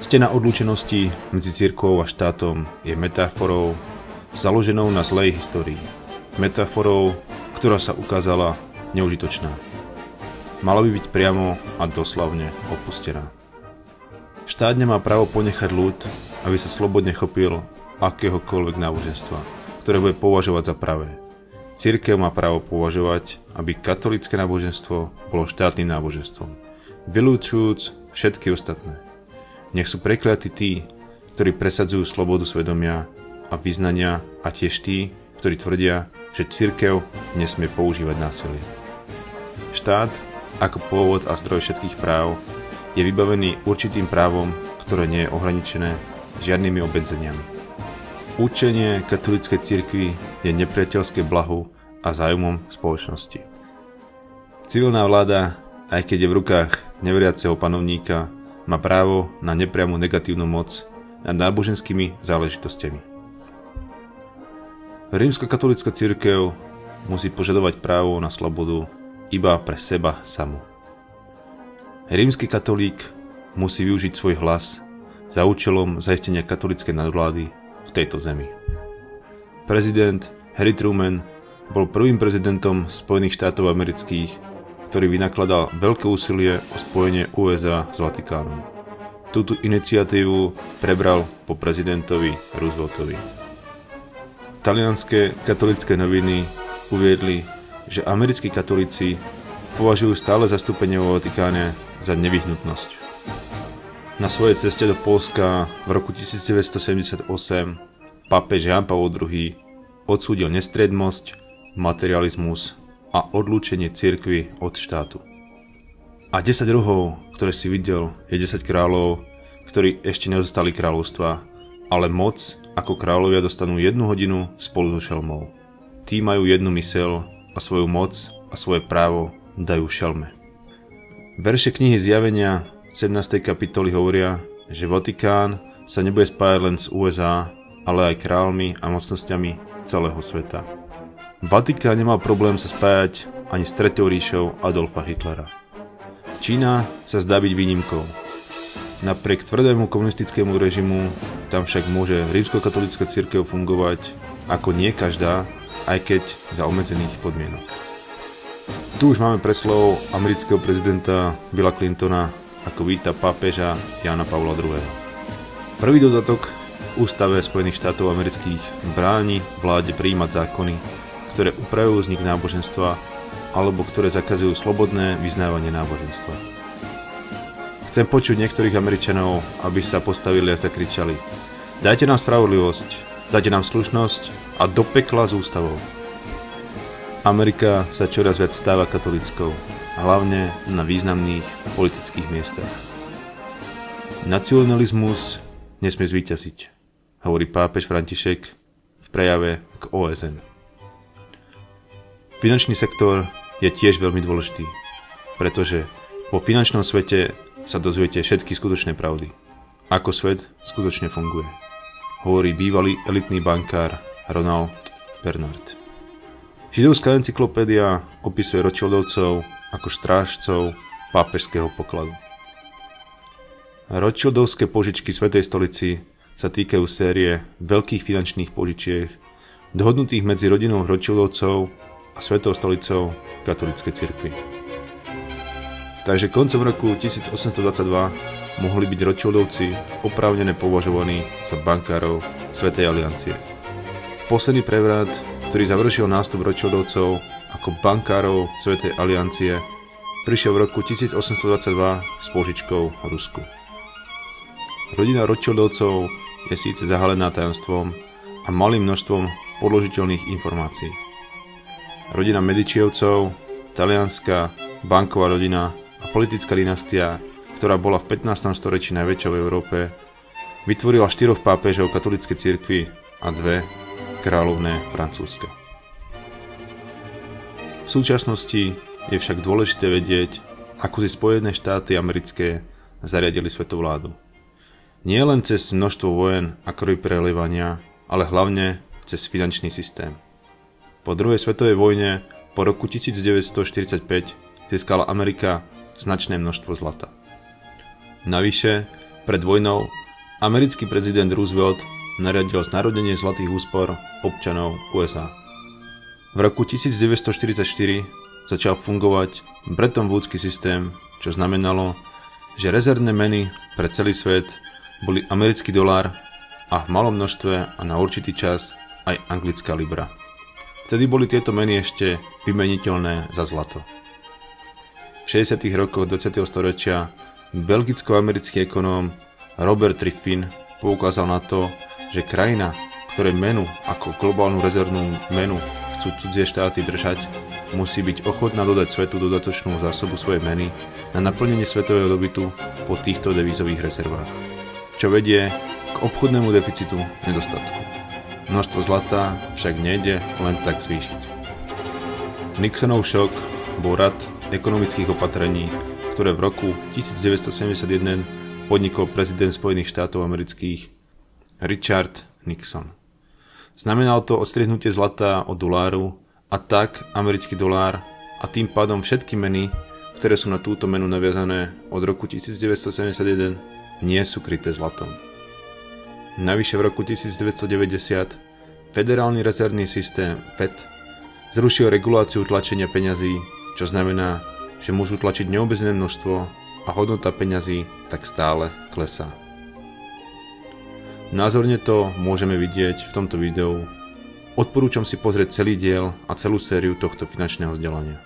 Stena odlúčenosti medzi cirkvou a štátom je metaforou založenou na zlej histórii. Metaforou, ktorá sa ukázala neužitočná. Mala by byť priamo a doslavne opustená. Štát nemá právo ponechať ľud, aby sa slobodne chopil akéhokoľvek náboženstva ktoré bude považovať za pravé. Církev má právo považovať, aby katolické náboženstvo bolo štátnym náboženstvom, vylúčujúc všetky ostatné. Nech sú prekliatí tí, ktorí presadzujú slobodu svedomia a vyznania a tiež tí, ktorí tvrdia, že církev nesmie používať násilie. Štát, ako pôvod a zdroj všetkých práv, je vybavený určitým právom, ktoré nie je ohraničené žiadnymi obmedzeniami. Učenie katolíckej cirkvi je nepriateľské blahu a zájmom spoločnosti. Civilná vláda, aj keď je v rukách neveriaceho panovníka, má právo na nepriamu negatívnu moc nad náboženskými záležitostiami. Rímsko-katolická církev musí požadovať právo na slobodu iba pre seba samu. Rímsky katolík musí využiť svoj hlas za účelom zaistenia katolíckej nadvlády v tejto zemi. Prezident Harry Truman bol prvým prezidentom Spojených štátov amerických, ktorý vynakladal veľké úsilie o spojenie USA s Vatikánom. Túto iniciatívu prebral po prezidentovi Rooseveltovi. Talianské katolické noviny uviedli, že americkí katolíci považujú stále zastúpenie vo Vatikáne za nevyhnutnosť. Na svojej ceste do Polska v roku 1978 pápež Jan Pavel II odsúdil nestrednosť, materializmus a odlúčenie cirkvy od štátu. A 10 rohov, ktoré si videl, je 10 kráľov, ktorí ešte nezostali kráľovstva, ale moc ako kráľovia dostanú jednu hodinu spolu so šelmou. Tí majú jednu mysel a svoju moc a svoje právo dajú šelme. Verše knihy Zjavenia 17. kapitoly hovoria, že Vatikán sa nebude spájať len s USA, ale aj kráľmi a mocnosťami celého sveta. Vatikán nemal problém sa spájať ani s tretou ríšou Adolfa Hitlera. Čína sa zdá byť výnimkou. Napriek tvrdému komunistickému režimu tam však môže rímskokatolická církev fungovať ako nie každá, aj keď za obmedzených podmienok. Tu už máme preslov amerického prezidenta Billa Clintona ako víta pápeža Jana Pavla II. Prvý dodatok ústave Spojených štátov amerických bráni vláde prijímať zákony, ktoré upravujú vznik náboženstva alebo ktoré zakazujú slobodné vyznávanie náboženstva. Chcem počuť niektorých Američanov, aby sa postavili a zakričali Dajte nám spravodlivosť, dajte nám slušnosť a do pekla s ústavou. Amerika sa čoraz viac stáva katolickou, hlavne na významných politických miestach. Nacionalizmus nesmie zvíťaziť, hovorí pápež František v prejave k OSN. Finančný sektor je tiež veľmi dôležitý, pretože po finančnom svete sa dozviete všetky skutočné pravdy. Ako svet skutočne funguje. Hovorí bývalý elitný bankár Ronald Bernard. Židovská encyklopédia opisuje Rothschildovcov ako strážcov pápežského pokladu. Rothschildovské požičky Svetej stolici sa týkajú série veľkých finančných požičiek dohodnutých medzi rodinou Rothschildovcov a Svetou stolicou katolíckej cirkvi. Takže koncom roku 1822 mohli byť Rothschildovci oprávnené považovaní za bankárov Svetej aliancie. Posledný prevrat ktorý završil nástup Rothschildovcov ako bankárov Svetej aliancie, prišiel v roku 1822 s požičkou Rusku. Rodina Rothschildovcov je síce zahalená tajomstvom a malým množstvom podložiteľných informácií. Rodina Medičievcov, talianská banková rodina a politická dynastia, ktorá bola v 15. storočí najväčšou v Európe, vytvorila štyroch pápežov katolíckej cirkvi a dve kráľovné Francúzska. V súčasnosti je však dôležité vedieť, ako si Spojené štáty americké zariadili svetovládu. Nie len cez množstvo vojen a krvi prelivania, ale hlavne cez finančný systém. Po druhej svetovej vojne po roku 1945 získala Amerika značné množstvo zlata. Navyše, pred vojnou americký prezident Roosevelt nariadil znarodenie zlatých úspor občanov USA. V roku 1944 začal fungovať Bretton Woodsky systém, čo znamenalo, že rezervné meny pre celý svet boli americký dolár a v malom množstve a na určitý čas aj anglická libra. Vtedy boli tieto meny ešte vymeniteľné za zlato. V 60. rokoch 20. storočia belgicko-americký ekonóm Robert Triffin poukázal na to, že krajina, ktoré menu ako globálnu rezervnú menu chcú cudzie štáty držať, musí byť ochotná dodať svetu dodatočnú zásobu svojej meny na naplnenie svetového dobytu po týchto devízových rezervách, čo vedie k obchodnému deficitu nedostatku. Množstvo zlata však nejde len tak zvýšiť. Nixonov šok bol rad ekonomických opatrení, ktoré v roku 1971 podnikol prezident Spojených štátov amerických Richard Nixon. Znamenalo to odstriehnutie zlata od doláru a tak americký dolár a tým pádom všetky meny, ktoré sú na túto menu naviazané od roku 1971, nie sú kryté zlatom. Navyše v roku 1990 Federálny rezervný systém FED zrušil reguláciu tlačenia peňazí, čo znamená, že môžu tlačiť neobezné množstvo a hodnota peňazí tak stále klesá. Názorne to môžeme vidieť v tomto videu. Odporúčam si pozrieť celý diel a celú sériu tohto finančného vzdelania.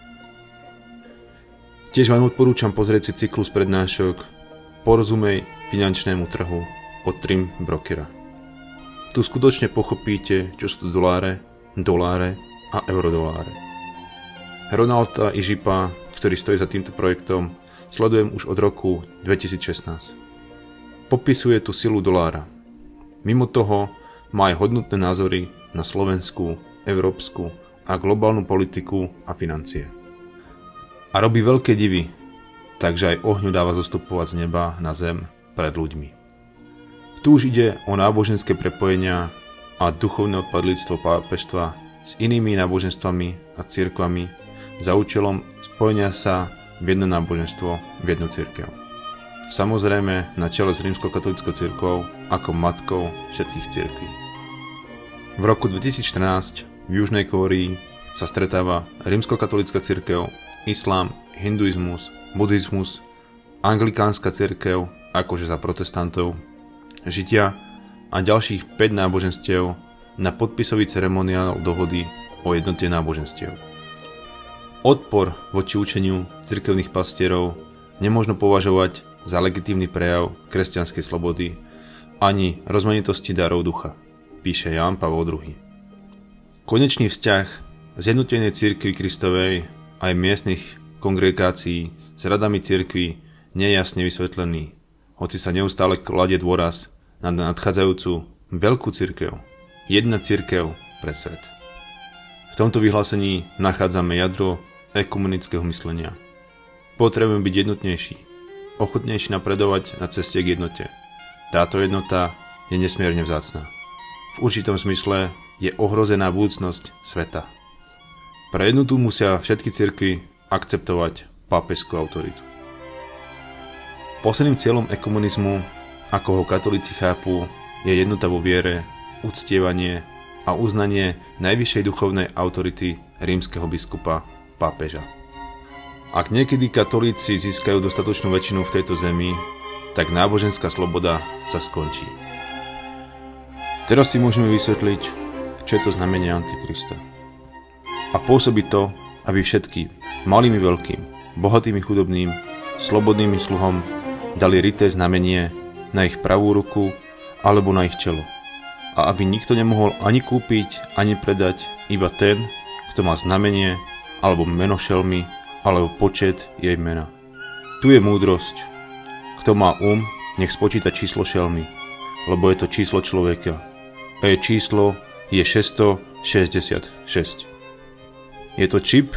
Tiež vám odporúčam pozrieť si cyklus prednášok Porozumej finančnému trhu od Trim Brokera. Tu skutočne pochopíte, čo sú doláre, doláre a eurodoláre. Ronalda Ižipa, ktorý stojí za týmto projektom, sledujem už od roku 2016. Popisuje tu silu dolára – Mimo toho má aj hodnotné názory na slovenskú, európsku a globálnu politiku a financie. A robí veľké divy, takže aj ohňu dáva zostupovať z neba na zem pred ľuďmi. Tu už ide o náboženské prepojenia a duchovné odpadlíctvo pápežstva s inými náboženstvami a cirkvami za účelom spojenia sa v jedno náboženstvo, v jednu cirkev. Samozrejme na čele s rímskokatolickou cirkvou ako matkou všetkých cirkví. V roku 2014 v Južnej Kórii sa stretáva rímskokatolická cirkev, islám, hinduizmus, buddhizmus, anglikánska cirkev, akože za protestantov, žitia a ďalších 5 náboženstiev na podpisový ceremoniál dohody o jednote náboženstiev. Odpor voči učeniu cirkevných pastierov nemôžno považovať za legitímny prejav kresťanskej slobody ani rozmanitosti darov ducha píše Ján Pavol II. Konečný vzťah zjednotenej cirkvi Kristovej aj miestnych kongregácií s radami cirkvi nejasne vysvetlený, hoci sa neustále kladie dôraz na nadchádzajúcu veľkú cirkev, jedna cirkev pre svet. V tomto vyhlásení nachádzame jadro ekumenického myslenia. Potrebujeme byť jednotnejší, ochotnejší napredovať na ceste k jednote. Táto jednota je nesmierne vzácná v určitom zmysle je ohrozená budúcnosť sveta. Pre jednotu musia všetky cirkvy akceptovať pápežskú autoritu. Posledným cieľom ekomunizmu, ako ho katolíci chápu, je jednota vo viere, uctievanie a uznanie najvyššej duchovnej autority rímskeho biskupa, pápeža. Ak niekedy katolíci získajú dostatočnú väčšinu v tejto zemi, tak náboženská sloboda sa skončí. Teraz si môžeme vysvetliť, čo je to znamenie Antikrista. A pôsobí to, aby všetkým, malým i veľkým, bohatým i chudobným, slobodným i sluhom, dali rité znamenie na ich pravú ruku alebo na ich čelo. A aby nikto nemohol ani kúpiť, ani predať, iba ten, kto má znamenie, alebo meno šelmy, alebo počet jej mena. Tu je múdrosť. Kto má um, nech spočíta číslo šelmy, lebo je to číslo človeka jej číslo je 666. Je to čip,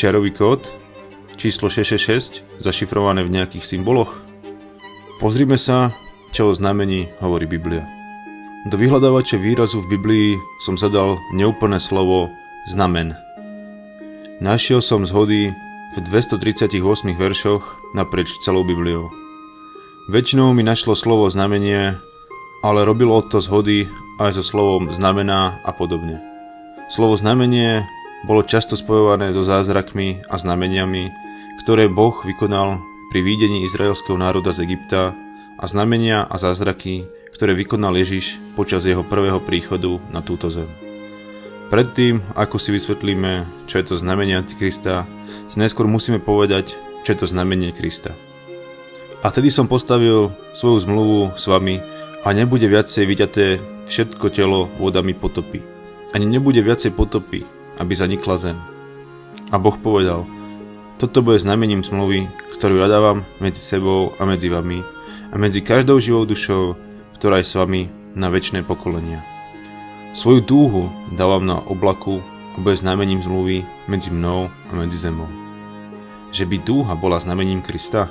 čarový kód, číslo 666, zašifrované v nejakých symboloch? Pozrime sa, čo o znamení hovorí Biblia. Do vyhľadávače výrazu v Biblii som zadal neúplné slovo znamen. Našiel som zhody v 238 veršoch naprieč celou Bibliou. Väčšinou mi našlo slovo znamenie, ale robilo to zhody aj so slovom znamená a podobne. Slovo znamenie bolo často spojované so zázrakmi a znameniami, ktoré Boh vykonal pri výdení izraelského národa z Egypta a znamenia a zázraky, ktoré vykonal Ježiš počas jeho prvého príchodu na túto zem. Predtým, ako si vysvetlíme, čo je to znamenie Antikrista, neskôr musíme povedať, čo je to znamenie Krista. A vtedy som postavil svoju zmluvu s vami a nebude viacej vyťaté všetko telo vodami potopy. Ani nebude viacej potopy, aby zanikla zem. A Boh povedal, toto bude znamením zmluvy, ktorú ja dávam medzi sebou a medzi vami a medzi každou živou dušou, ktorá je s vami na väčšie pokolenia. Svoju dúhu dávam na oblaku a bude znamením zmluvy medzi mnou a medzi zemou. Že by dúha bola znamením Krista?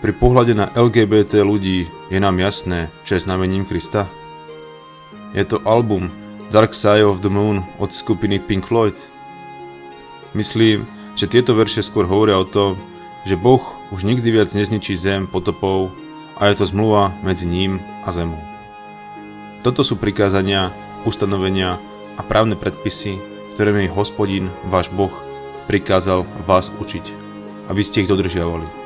Pri pohľade na LGBT ľudí je nám jasné, čo je znamením Krista? Je to album Dark Side of the Moon od skupiny Pink Floyd. Myslím, že tieto verše skôr hovoria o tom, že Boh už nikdy viac nezničí zem potopou a je to zmluva medzi ním a zemou. Toto sú prikázania, ustanovenia a právne predpisy, ktoré mi hospodin, váš Boh, prikázal vás učiť, aby ste ich dodržiavali.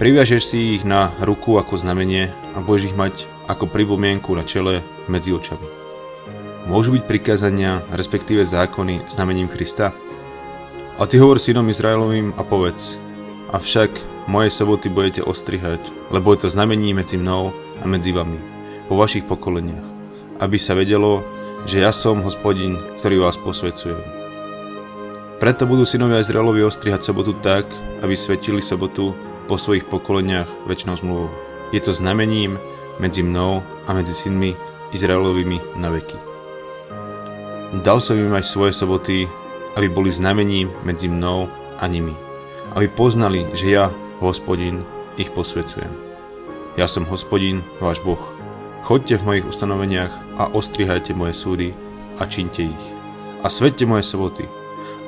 Priviažeš si ich na ruku ako znamenie a budeš ich mať ako pripomienku na čele medzi očami. Môžu byť prikázania, respektíve zákony, znamením Krista? A ty hovor synom Izraelovým a povedz, avšak moje soboty budete ostrihať, lebo je to znamení medzi mnou a medzi vami, po vašich pokoleniach, aby sa vedelo, že ja som hospodin, ktorý vás posvecujem. Preto budú synovia Izraelovi ostrihať sobotu tak, aby svetili sobotu po svojich pokoleniach väčšnou zmluvou. Je to znamením, medzi mnou a medzi synmi Izraelovými na veky. Dal som im aj svoje soboty, aby boli znamením medzi mnou a nimi, aby poznali, že ja, hospodin, ich posvecujem. Ja som hospodin, váš Boh. Choďte v mojich ustanoveniach a ostrihajte moje súdy a činte ich. A svette moje soboty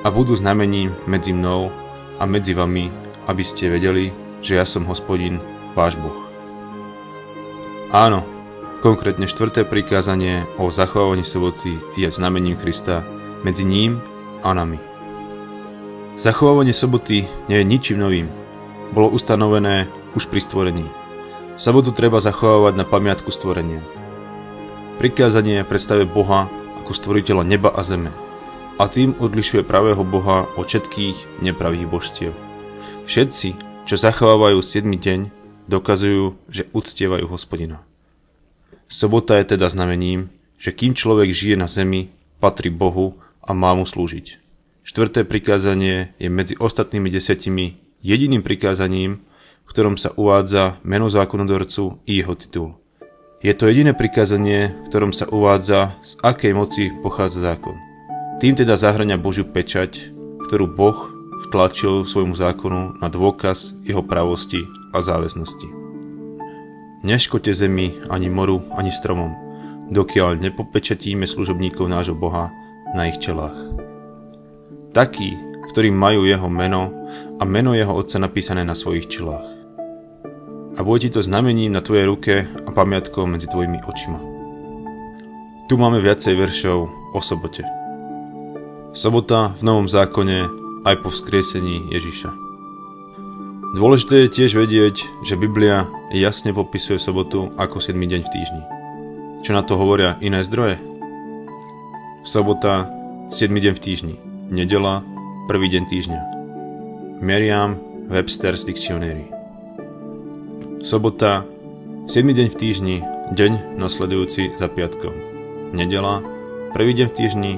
a budú znamením medzi mnou a medzi vami, aby ste vedeli, že ja som hospodin, váš Boh. Áno, Konkrétne štvrté prikázanie o zachovávaní soboty je znamením Krista medzi ním a nami. Zachovávanie soboty nie je ničím novým. Bolo ustanovené už pri stvorení. Sobotu treba zachovávať na pamiatku stvorenia. Prikázanie predstavuje Boha ako stvoriteľa neba a zeme a tým odlišuje pravého Boha od všetkých nepravých božstiev. Všetci, čo zachovávajú 7 deň, dokazujú, že uctievajú hospodina. Sobota je teda znamením, že kým človek žije na zemi, patrí Bohu a má mu slúžiť. Štvrté prikázanie je medzi ostatnými desiatimi jediným prikázaním, v ktorom sa uvádza meno zákonodorcu i jeho titul. Je to jediné prikázanie, v ktorom sa uvádza, z akej moci pochádza zákon. Tým teda zahrania Božiu pečať, ktorú Boh vtlačil svojmu zákonu na dôkaz jeho pravosti a záväznosti. Neškote zemi, ani moru, ani stromom, dokiaľ nepopečatíme služobníkov nášho Boha na ich čelách. Takí, ktorí majú jeho meno a meno jeho otca napísané na svojich čelách. A bude ti to znamením na tvojej ruke a pamiatkou medzi tvojimi očima. Tu máme viacej veršov o sobote. Sobota v Novom zákone aj po vzkriesení Ježiša. Dôležité je tiež vedieť, že Biblia jasne popisuje sobotu ako 7. deň v týždni. Čo na to hovoria iné zdroje? Sobota, 7. deň v týždni. Nedela, prvý deň týždňa. Meriam Webster's Dictionary. Sobota, 7. deň v týždni, deň nasledujúci za piatkom. Nedela, prvý deň v týždni,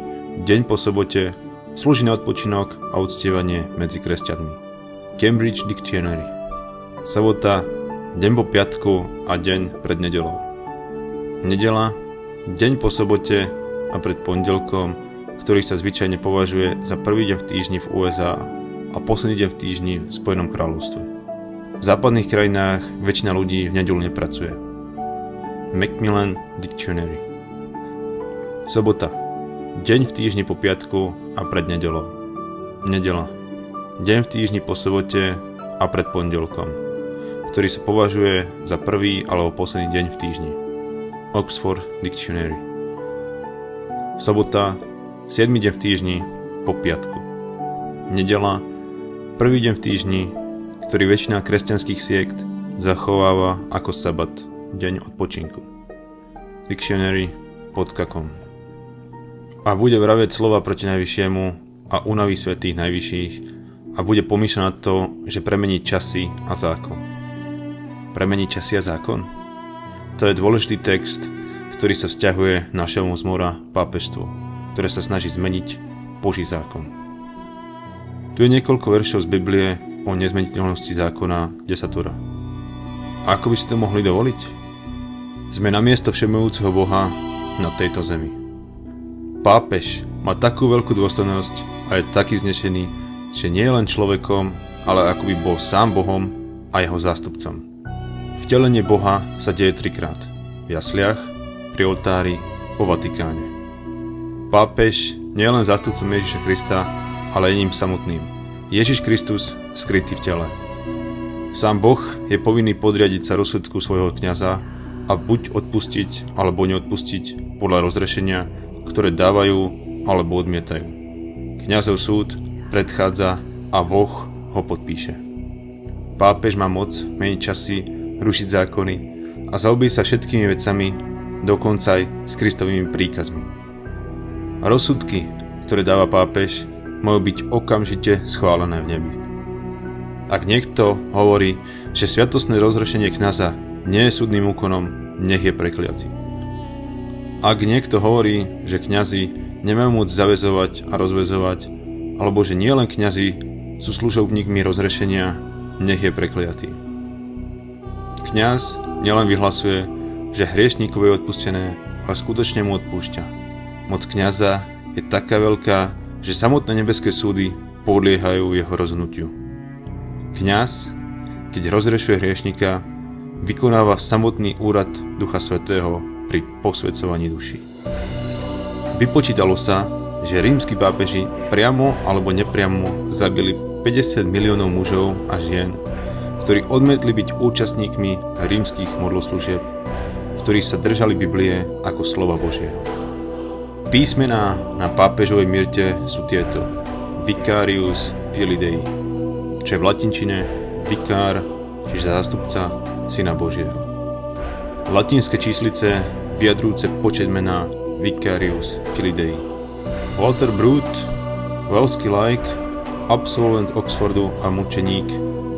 deň po sobote, slúži na odpočinok a uctievanie medzi kresťanmi. Cambridge Dictionary. Sobota, deň po piatku a deň pred nedelou. Nedela, deň po sobote a pred pondelkom, ktorý sa zvyčajne považuje za prvý deň v týždni v USA a posledný deň v týždni v Spojenom kráľovstve. V západných krajinách väčšina ľudí v nedelu nepracuje. Macmillan Dictionary Sobota, deň v týždni po piatku a pred nedelou. Nedela, deň v týždni po sobote a pred pondelkom, ktorý sa považuje za prvý alebo posledný deň v týždni. Oxford Dictionary Sobota, 7. deň v týždni po piatku. Nedela, prvý deň v týždni, ktorý väčšina kresťanských siekt zachováva ako sabat, deň odpočinku. Dictionary.com A bude vravieť slova proti najvyššiemu a unaví svetých najvyšších, a bude pomýšľať na to, že premení časy a zákon. Premení časy a zákon? To je dôležitý text, ktorý sa vzťahuje našemu zmora pápežstvo, ktoré sa snaží zmeniť Boží zákon. Tu je niekoľko veršov z Biblie o nezmeniteľnosti zákona desatura. A ako by si to mohli dovoliť? Sme na miesto všemovúceho Boha na tejto zemi. Pápež má takú veľkú dôstojnosť a je taký vznešený, že nie je len človekom, ale ako by bol sám Bohom a jeho zástupcom. Vtelenie Boha sa deje trikrát. V jasliach, pri oltári, po Vatikáne. Pápež nie je len zástupcom Ježiša Krista, ale je ním samotným. Ježiš Kristus skrytý v tele. Sám Boh je povinný podriadiť sa rozsudku svojho kňaza a buď odpustiť alebo neodpustiť podľa rozrešenia, ktoré dávajú alebo odmietajú. Kňazov súd predchádza a Boh ho podpíše. Pápež má moc meniť časy, rušiť zákony a zaobí sa všetkými vecami, dokonca aj s Kristovými príkazmi. Rozsudky, ktoré dáva pápež, majú byť okamžite schválené v nebi. Ak niekto hovorí, že sviatostné rozrešenie kniaza nie je súdnym úkonom, nech je prekliatý. Ak niekto hovorí, že kňazi nemajú môcť zavezovať a rozvezovať, alebo že nielen kňazi sú služobníkmi rozrešenia, nech je prekliatý. Kňaz nielen vyhlasuje, že hriešníkovi je odpustené, ale skutočne mu odpúšťa. Moc kňaza je taká veľká, že samotné nebeské súdy podliehajú jeho rozhodnutiu. Kňaz, keď rozrešuje hriešnika, vykonáva samotný úrad Ducha Svetého pri posvedcovaní duši. Vypočítalo sa, že rímsky pápeži priamo alebo nepriamo zabili 50 miliónov mužov a žien, ktorí odmietli byť účastníkmi rímskych modloslúžieb, ktorí sa držali Biblie ako slova Božieho. Písmená na pápežovej mirte sú tieto Vicarius Filidei, čo je v latinčine vikár, čiže zástupca Syna Božieho. Latinské číslice vyjadrujúce počet mená Vicarius Filidei. Walter Brut, veľský laik, absolvent Oxfordu a mučeník,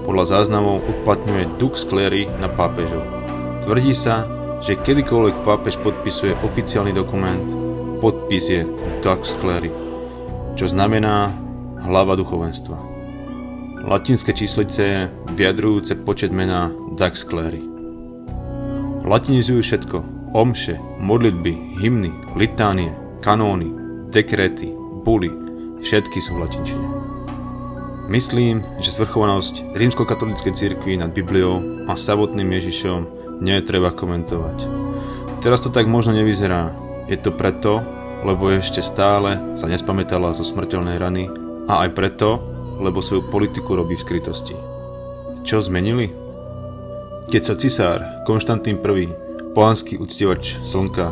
podľa záznamov uplatňuje Dux Clery na pápežov. Tvrdí sa, že kedykoľvek pápež podpisuje oficiálny dokument, podpis je Dux Clery, čo znamená hlava duchovenstva. Latinské číslice vyjadrujúce počet mena Dux Clery. Latinizujú všetko, omše, modlitby, hymny, litánie, kanóny, dekréty, buly, všetky sú v latinčine. Myslím, že zvrchovanosť rímskokatolíckej cirkvi nad Bibliou a samotným Ježišom nie je treba komentovať. Teraz to tak možno nevyzerá. Je to preto, lebo ešte stále sa nespamätala zo smrteľnej rany a aj preto, lebo svoju politiku robí v skrytosti. Čo zmenili? Keď sa cisár Konštantín I, pohanský uctievač slnka,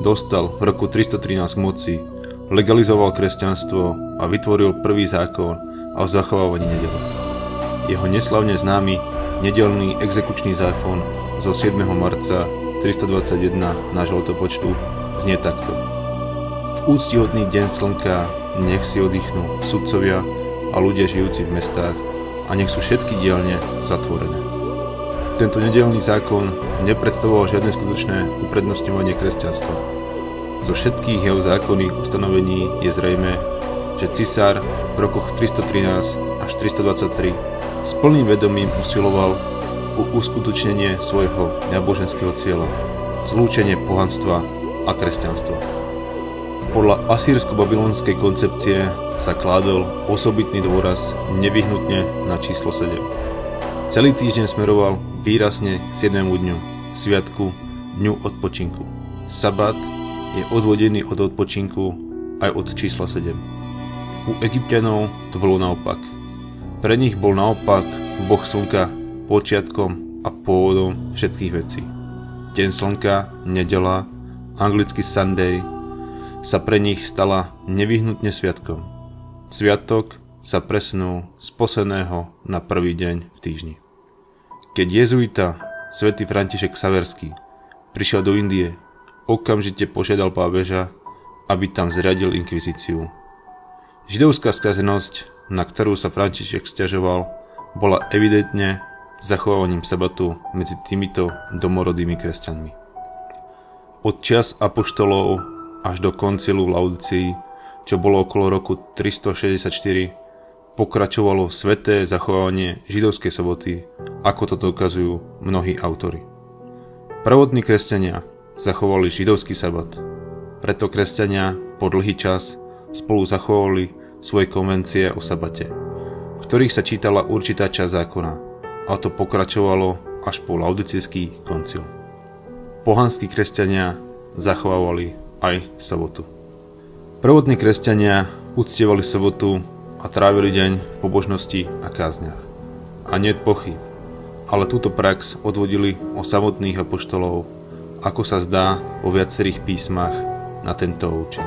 dostal v roku 313 k moci, legalizoval kresťanstvo a vytvoril prvý zákon, o zachovávaní nedele. Jeho neslavne známy nedelný exekučný zákon zo 7. marca 321 nášho letopočtu znie takto. V úctihodný deň slnka nech si oddychnú sudcovia a ľudia žijúci v mestách a nech sú všetky dielne zatvorené. Tento nedelný zákon nepredstavoval žiadne skutočné uprednostňovanie kresťanstva. Zo všetkých jeho zákonných ustanovení je zrejme, že cisár v rokoch 313 až 323 s plným vedomím usiloval o uskutočnenie svojho náboženského cieľa, zlúčenie pohanstva a kresťanstva. Podľa asýrsko-babylonskej koncepcie sa kládol osobitný dôraz nevyhnutne na číslo 7. Celý týždeň smeroval výrazne k 7. dňu, sviatku, dňu odpočinku. Sabat je odvodený od odpočinku aj od čísla 7. U egyptianov to bolo naopak. Pre nich bol naopak boh slnka počiatkom a pôvodom všetkých vecí. Deň slnka, nedela, anglicky Sunday, sa pre nich stala nevyhnutne sviatkom. Sviatok sa presnul z posledného na prvý deň v týždni. Keď jezuita svätý František Saverský prišiel do Indie, okamžite požiadal pápeža, aby tam zriadil inkvizíciu Židovská skazenosť, na ktorú sa František stiažoval, bola evidentne zachovávaním sabatu medzi týmito domorodými kresťanmi. Od čas apoštolov až do koncilu v Laudicii, čo bolo okolo roku 364, pokračovalo sveté zachovanie židovskej soboty, ako to dokazujú mnohí autory. Prvodní kresťania zachovali židovský sabat, preto kresťania po dlhý čas spolu zachovali svoje konvencie o sabate, v ktorých sa čítala určitá časť zákona a to pokračovalo až po laudicijský koncil. Pohanskí kresťania zachovávali aj sobotu. Prvodní kresťania uctievali sobotu a trávili deň v pobožnosti a kázniach. A nie pochyb, ale túto prax odvodili o samotných apoštolov, ako sa zdá vo viacerých písmach na tento účel.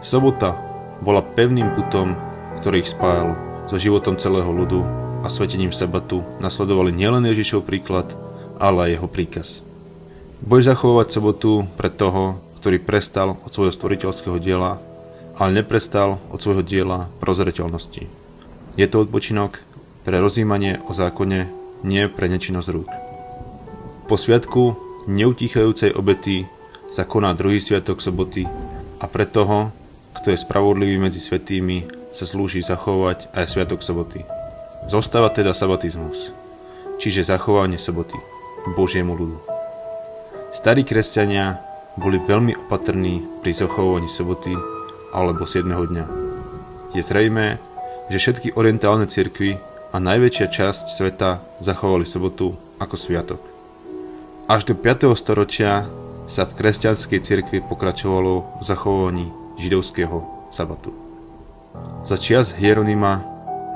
Sobota bola pevným putom, ktorý ich spájal so životom celého ľudu a svetením sabatu nasledovali nielen Ježišov príklad, ale aj jeho príkaz. Boj zachovať sobotu pre toho, ktorý prestal od svojho stvoriteľského diela, ale neprestal od svojho diela prozreteľnosti. Je to odpočinok pre rozjímanie o zákone, nie pre nečinnosť rúk. Po sviatku neutíchajúcej obety sa koná druhý sviatok soboty a pre toho, kto je spravodlivý medzi svetými, sa slúži zachovať aj sviatok soboty. Zostáva teda sabatizmus, čiže zachovanie soboty Božiemu ľudu. Starí kresťania boli veľmi opatrní pri zachovaní soboty alebo 7. dňa. Je zrejmé, že všetky orientálne cirkvy a najväčšia časť sveta zachovali sobotu ako sviatok. Až do 5. storočia sa v kresťanskej cirkvi pokračovalo v zachovaní židovského sabatu. Za čias Hieronyma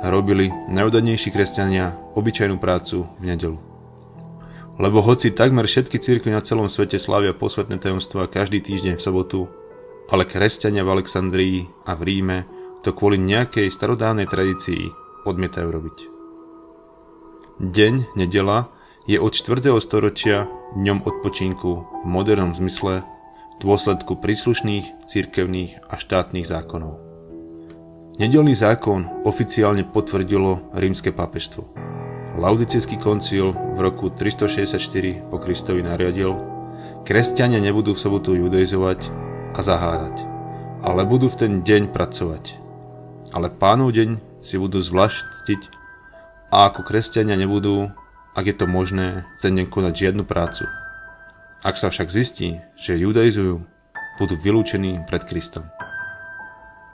robili najúdajnejší kresťania obyčajnú prácu v nedelu. Lebo hoci takmer všetky cirkvy na celom svete slavia posvetné tajomstvá každý týždeň v sobotu, ale kresťania v Alexandrii a v Ríme to kvôli nejakej starodávnej tradícii odmietajú robiť. Deň, nedela, je od 4. storočia dňom odpočinku v modernom zmysle v dôsledku príslušných cirkevných a štátnych zákonov. Nedelný zákon oficiálne potvrdilo rímske pápežstvo. Laudicejský koncil v roku 364 po Kristovi nariadil, kresťania nebudú v sobotu judaizovať a zahádať, ale budú v ten deň pracovať. Ale pánov deň si budú zvlášť ctiť a ako kresťania nebudú, ak je to možné, v ten deň konať žiadnu prácu. Ak sa však zistí, že judaizujú, budú vylúčení pred Kristom.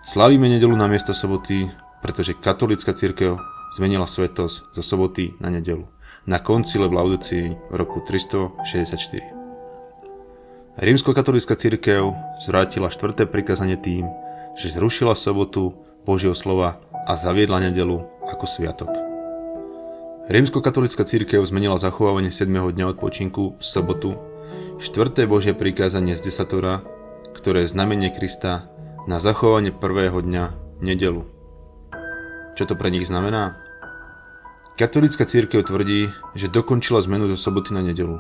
Slavíme nedelu na miesto soboty, pretože katolická církev zmenila svetosť zo soboty na nedelu na koncile v Laudicii v roku 364. Rímsko-katolická církev zvrátila štvrté prikázanie tým, že zrušila sobotu Božieho slova a zaviedla nedelu ako sviatok. Rímsko-katolická církev zmenila zachovávanie 7. dňa odpočinku v sobotu, štvrté Božie prikázanie z desatora, ktoré je znamenie Krista, na zachovanie prvého dňa nedelu. Čo to pre nich znamená? Katolická církev tvrdí, že dokončila zmenu zo soboty na nedelu.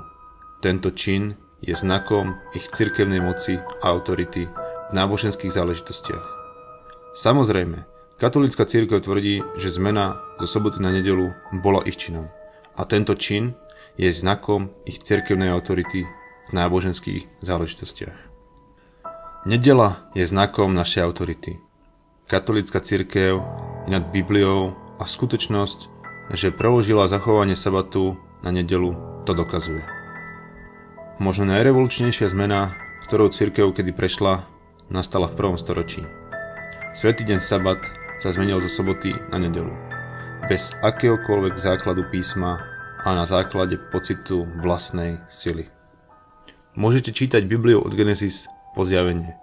Tento čin je znakom ich cirkevnej moci a autority v náboženských záležitostiach. Samozrejme, katolická církev tvrdí, že zmena zo soboty na nedelu bola ich činom. A tento čin je znakom ich cirkevnej autority v náboženských záležitostiach. Nedela je znakom našej autority. Katolická církev je nad Bibliou a skutočnosť, že preložila zachovanie sabatu na nedelu, to dokazuje. Možno najrevolučnejšia zmena, ktorou církev kedy prešla, nastala v prvom storočí. Svetý deň sabat sa zmenil zo soboty na nedelu. Bez akéhokoľvek základu písma a na základe pocitu vlastnej sily. Môžete čítať Bibliu od Genesis po zjavenie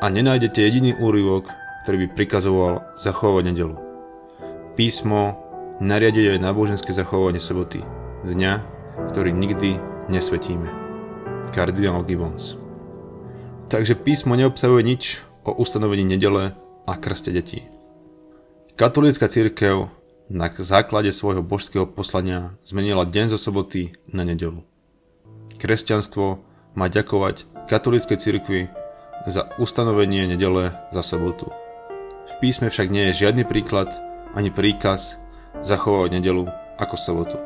a nenájdete jediný úryvok, ktorý by prikazoval zachovať nedelu. Písmo nariadiť aj náboženské zachovanie soboty, dňa, ktorý nikdy nesvetíme. Kardinál Gibbons Takže písmo neobsahuje nič o ustanovení nedele a krste detí. Katolícka církev na základe svojho božského poslania zmenila deň zo soboty na nedelu. Kresťanstvo má ďakovať katolíckej cirkvi za ustanovenie nedele za sobotu. V písme však nie je žiadny príklad ani príkaz zachovať nedelu ako sobotu.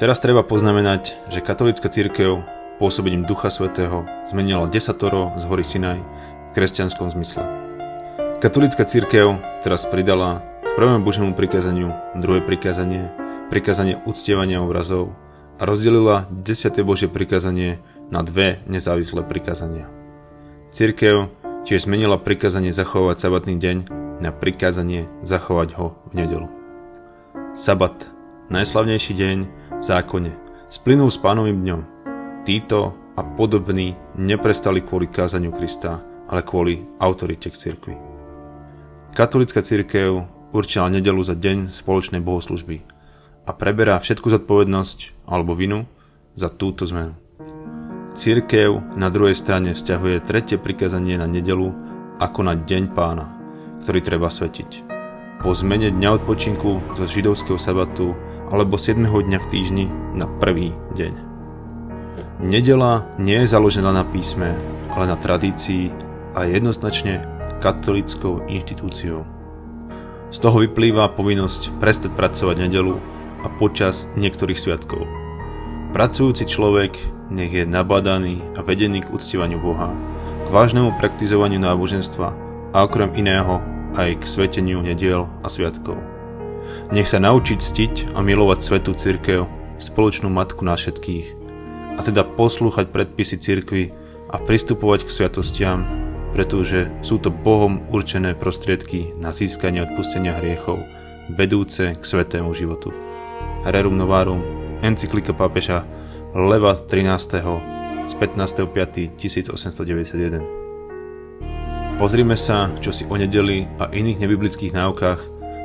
Teraz treba poznamenať, že katolická církev pôsobením Ducha Svetého zmenila desatoro z hory Sinaj v kresťanskom zmysle. Katolická církev teraz pridala k prvému Božiemu prikázaniu druhé prikázanie, prikázanie uctievania obrazov a rozdelila desiate Božie prikázanie na dve nezávislé prikázania. Církev tiež zmenila prikázanie zachovať sabatný deň na prikázanie zachovať ho v nedelu. Sabat, najslavnejší deň v zákone, splynul s pánovým dňom. Títo a podobní neprestali kvôli kázaniu Krista, ale kvôli autorite k cirkvi. Katolická církev určila nedelu za deň spoločnej bohoslužby a preberá všetku zodpovednosť alebo vinu za túto zmenu. Církev na druhej strane vzťahuje tretie prikázanie na nedelu ako na deň pána, ktorý treba svetiť po zmene dňa odpočinku zo židovského sabatu alebo 7. dňa v týždni na prvý deň. Nedela nie je založená na písme, ale na tradícii a je jednoznačne katolickou inštitúciou. Z toho vyplýva povinnosť prestať pracovať nedelu a počas niektorých sviatkov. Pracujúci človek nech je nabadaný a vedený k uctievaniu Boha, k vážnemu praktizovaniu náboženstva a okrem iného aj k sveteniu nediel a sviatkov. Nech sa naučiť ctiť a milovať svetú církev, spoločnú matku na všetkých, a teda poslúchať predpisy církvy a pristupovať k sviatostiam, pretože sú to Bohom určené prostriedky na získanie odpustenia hriechov, vedúce k svetému životu. Rerum Novarum, encyklika pápeža Leva 13. z 15.5.1891. Pozrime sa, čo si o nedeli a iných nebiblických náukách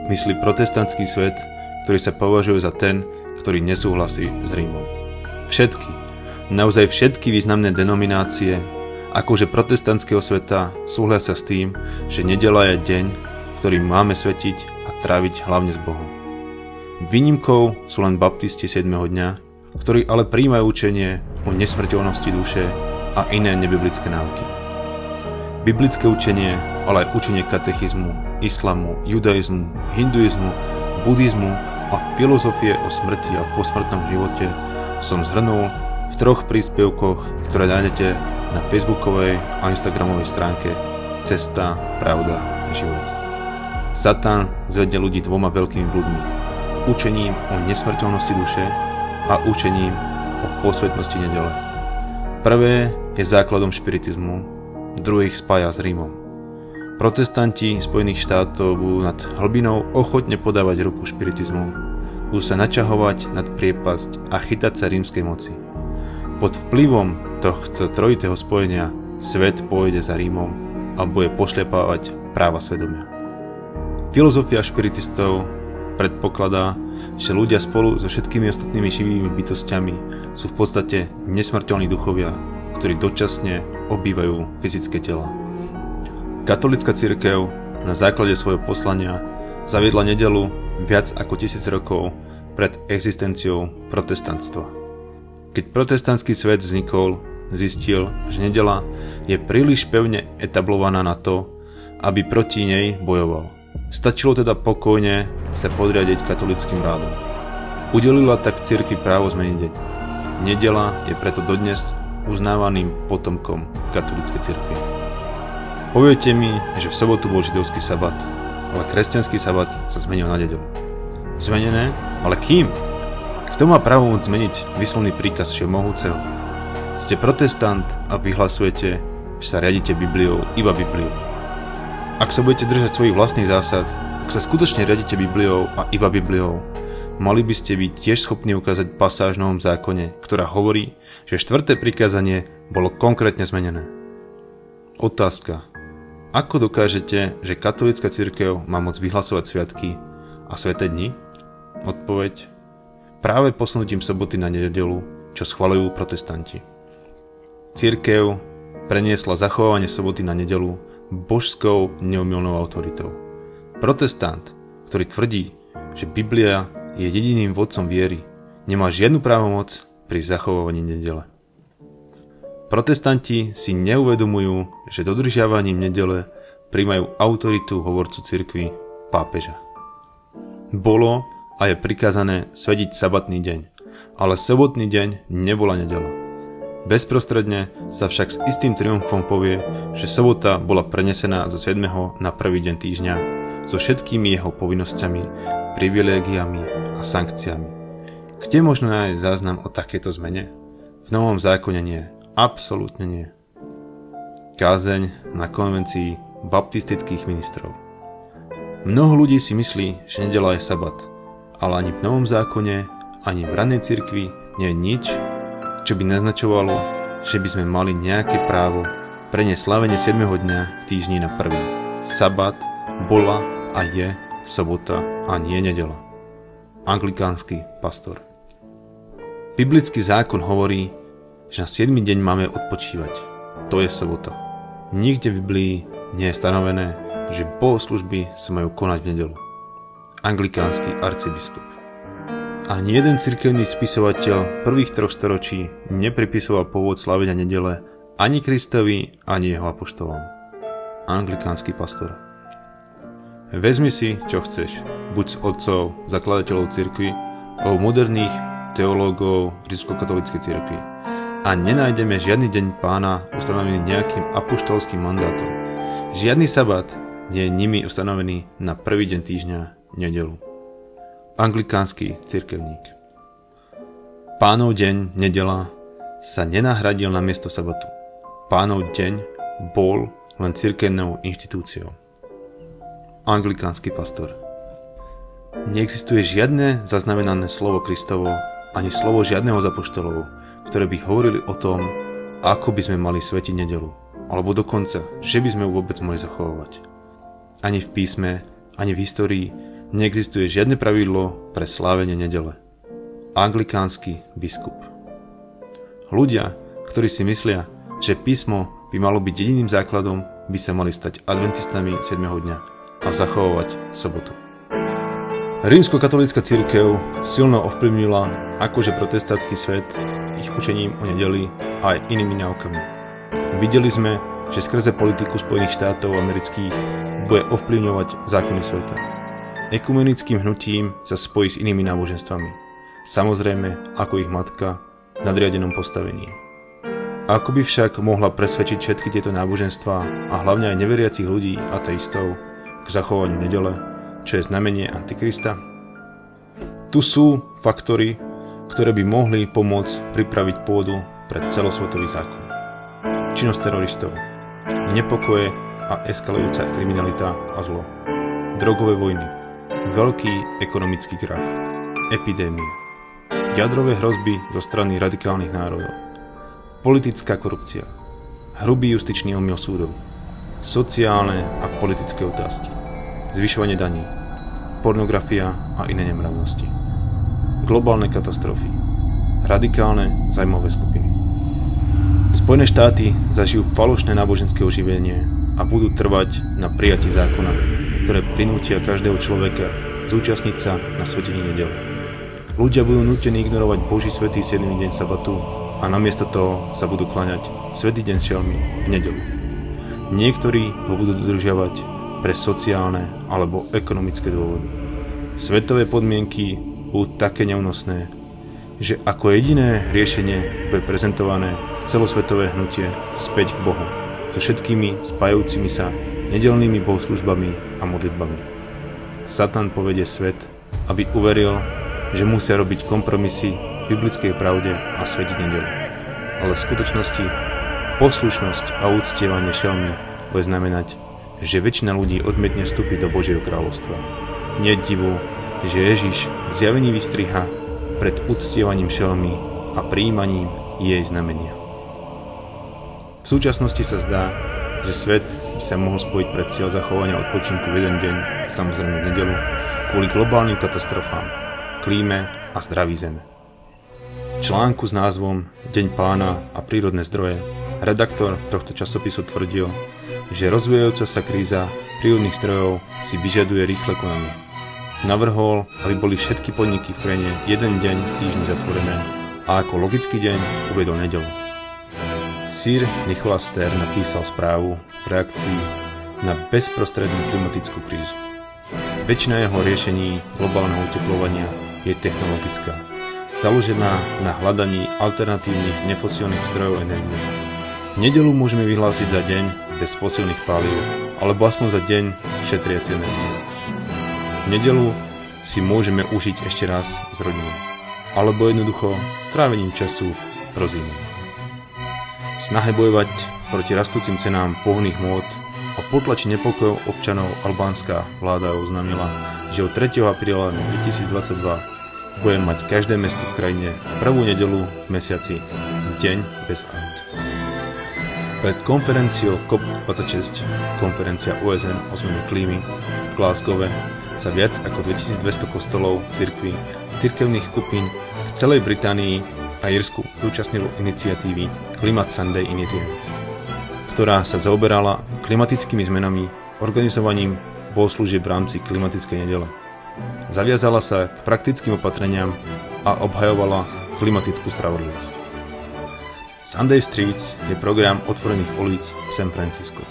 myslí protestantský svet, ktorý sa považuje za ten, ktorý nesúhlasí s Rímom. Všetky, naozaj všetky významné denominácie, akože protestantského sveta, súhlasia s tým, že nedela je deň, ktorý máme svetiť a tráviť hlavne s Bohom. Výnimkou sú len baptisti 7. dňa, ktorí ale príjmajú učenie o nesmrteľnosti duše a iné nebiblické náuky. Biblické učenie, ale aj učenie katechizmu, islamu, judaizmu, hinduizmu, buddhizmu a filozofie o smrti a posmrtnom živote som zhrnul v troch príspevkoch, ktoré nájdete na facebookovej a instagramovej stránke Cesta, Pravda, Život. Satan zvedie ľudí dvoma veľkými bludmi. Učením o nesmrteľnosti duše a učením o posvetnosti nedele. Prvé je základom špiritizmu, druhých spája s Rímom. Protestanti Spojených štátov budú nad hlbinou ochotne podávať ruku špiritizmu, budú sa načahovať nad priepasť a chytať sa rímskej moci. Pod vplyvom tohto trojitého spojenia svet pôjde za Rímom a bude pošľapávať práva svedomia. Filozofia špiritistov predpokladá, že ľudia spolu so všetkými ostatnými živými bytostiami sú v podstate nesmrteľní duchovia, ktorí dočasne obývajú fyzické tela. Katolická církev na základe svojho poslania zaviedla nedelu viac ako tisíc rokov pred existenciou protestantstva. Keď protestantský svet vznikol, zistil, že nedela je príliš pevne etablovaná na to, aby proti nej bojoval. Stačilo teda pokojne sa podriadiť katolickým rádom. Udelila tak cirkvi právo zmeniť deň. Nedela je preto dodnes uznávaným potomkom katolíckej cirkvi. Poviete mi, že v sobotu bol židovský sabat, ale kresťanský sabat sa zmenil na nedelu. Zmenené? Ale kým? Kto má právo môcť zmeniť vyslovný príkaz všemohúceho? Ste protestant a vyhlasujete, že sa riadite Bibliou, iba Bibliou. Ak sa budete držať svojich vlastných zásad, ak sa skutočne riadite Bibliou a iba Bibliou, mali by ste byť tiež schopní ukázať pasáž v Novom zákone, ktorá hovorí, že štvrté prikázanie bolo konkrétne zmenené. Otázka. Ako dokážete, že katolická církev má moc vyhlasovať sviatky a sveté dni? Odpoveď. Práve posunutím soboty na nedelu, čo schvalujú protestanti. Církev preniesla zachovanie soboty na nedelu božskou neumilnou autoritou. Protestant, ktorý tvrdí, že Biblia je jediným vodcom viery, nemá žiadnu právomoc pri zachovávaní nedele. Protestanti si neuvedomujú, že dodržiavaním nedele príjmajú autoritu hovorcu cirkvi pápeža. Bolo a je prikázané svediť sabatný deň, ale sobotný deň nebola nedela. Bezprostredne sa však s istým triumfom povie, že sobota bola prenesená zo 7. na prvý deň týždňa so všetkými jeho povinnosťami, privilégiami a sankciami. Kde možno nájsť záznam o takéto zmene? V Novom zákone nie. Absolútne nie. Kázeň na konvencii baptistických ministrov. Mnoho ľudí si myslí, že nedela je sabat, ale ani v Novom zákone, ani v ranej cirkvi nie je nič, čo by naznačovalo, že by sme mali nejaké právo preniesť slavenie 7. dňa v týždni na prvý. Sabat bola a je sobota a nie nedela. Anglikánsky pastor. Biblický zákon hovorí, že na 7. deň máme odpočívať. To je sobota. Nikde v Biblii nie je stanovené, že bohoslužby sa majú konať v nedelu. Anglikánsky arcibiskup. Ani jeden cirkevný spisovateľ prvých troch storočí nepripisoval pôvod slavenia nedele ani Kristovi, ani jeho apoštolom. Anglikánsky pastor. Vezmi si, čo chceš, buď z otcov, zakladateľov cirkvi, alebo moderných teológov rímskokatolíckej cirkvi. A nenájdeme žiadny deň pána ustanovený nejakým apoštolským mandátom. Žiadny sabat nie je nimi ustanovený na prvý deň týždňa, nedelu anglikánsky cirkevník. Pánov deň, nedela, sa nenahradil na miesto sabatu. Pánov deň bol len cirkevnou inštitúciou. Anglikánsky pastor. Neexistuje žiadne zaznamenané slovo Kristovo, ani slovo žiadneho z apoštolov, ktoré by hovorili o tom, ako by sme mali svetiť nedelu, alebo dokonca, že by sme ju vôbec mohli zachovávať. Ani v písme, ani v histórii Neexistuje žiadne pravidlo pre slávenie nedele. Anglikánsky biskup. Ľudia, ktorí si myslia, že písmo by malo byť jediným základom, by sa mali stať adventistami 7. dňa a zachovať sobotu. Rímsko-katolícka církev silno ovplyvnila akože protestantský svet ich učením o nedeli a aj inými náukami. Videli sme, že skrze politiku Spojených štátov amerických bude ovplyvňovať zákony sveta. Ekumenickým hnutím sa spojí s inými náboženstvami. Samozrejme, ako ich matka v nadriadenom postavení. Ako by však mohla presvedčiť všetky tieto náboženstva a hlavne aj neveriacich ľudí, ateistov, k zachovaniu nedele, čo je znamenie Antikrista? Tu sú faktory, ktoré by mohli pomôcť pripraviť pôdu pre celosvetový zákon. Činnosť teroristov, nepokoje a eskalujúca kriminalita a zlo, drogové vojny, veľký ekonomický krach, epidémie, jadrové hrozby zo strany radikálnych národov, politická korupcia, hrubý justičný omyl súdov, sociálne a politické otázky, zvyšovanie daní, pornografia a iné nemravnosti, globálne katastrofy, radikálne zajmové skupiny. Spojené štáty zažijú falošné náboženské oživenie a budú trvať na prijati zákona, ktoré prinútia každého človeka zúčastniť sa na svetení nedele. Ľudia budú nutení ignorovať Boží svetý 7. deň sabatu a namiesto toho sa budú klaňať svetý deň šelmy v nedelu. Niektorí ho budú dodržiavať pre sociálne alebo ekonomické dôvody. Svetové podmienky budú také neúnosné, že ako jediné riešenie bude prezentované celosvetové hnutie späť k Bohu so všetkými spajúcimi sa nedelnými bohoslužbami a modlitbami. Satan povedie svet, aby uveril, že musia robiť kompromisy v biblickej pravde a svetiť nedelu. Ale v skutočnosti Poslušnosť a úctievanie šelmy bude znamenať, že väčšina ľudí odmietne vstúpiť do Božieho kráľovstva. Nie divu, že Ježiš zjavení vystriha pred uctievaním šelmy a príjmaním jej znamenia. V súčasnosti sa zdá, že svet by sa mohol spojiť pred cieľ zachovania odpočinku v jeden deň, samozrejme v nedelu, kvôli globálnym katastrofám, klíme a zdraví zeme. V článku s názvom Deň pána a prírodné zdroje Redaktor tohto časopisu tvrdil, že rozvíjajúca sa kríza prírodných zdrojov si vyžaduje rýchle konanie. Navrhol, aby boli všetky podniky v krajine jeden deň v týždni zatvorené a ako logický deň uvedol nedelu. Sir Nicholas Stern napísal správu v reakcii na bezprostrednú klimatickú krízu. Väčšina jeho riešení globálneho uteplovania je technologická, založená na hľadaní alternatívnych nefosílnych zdrojov energie Nedelu môžeme vyhlásiť za deň bez fosílnych palív, alebo aspoň za deň šetriaci energie. Nedelu si môžeme užiť ešte raz s rodinou, alebo jednoducho trávením času rozímom. Snahe bojovať proti rastúcim cenám pohných môd a potlačiť nepokojov občanov albánska vláda oznámila, že od 3. apríla 2022 bude mať každé mesto v krajine prvú nedelu v mesiaci deň bez aut. Pred konferenciou COP26, konferencia OSN o zmene klímy v Glasgow, sa viac ako 2200 kostolov, cirkví, cirkevných skupín v celej Británii a Irsku zúčastnilo iniciatívy Climate Sunday Initiative, ktorá sa zaoberala klimatickými zmenami, organizovaním bohoslúžieb v rámci klimatickej nedele. Zaviazala sa k praktickým opatreniam a obhajovala klimatickú spravodlivosť. Sunday Streets je program otvorených ulic v San Francisco,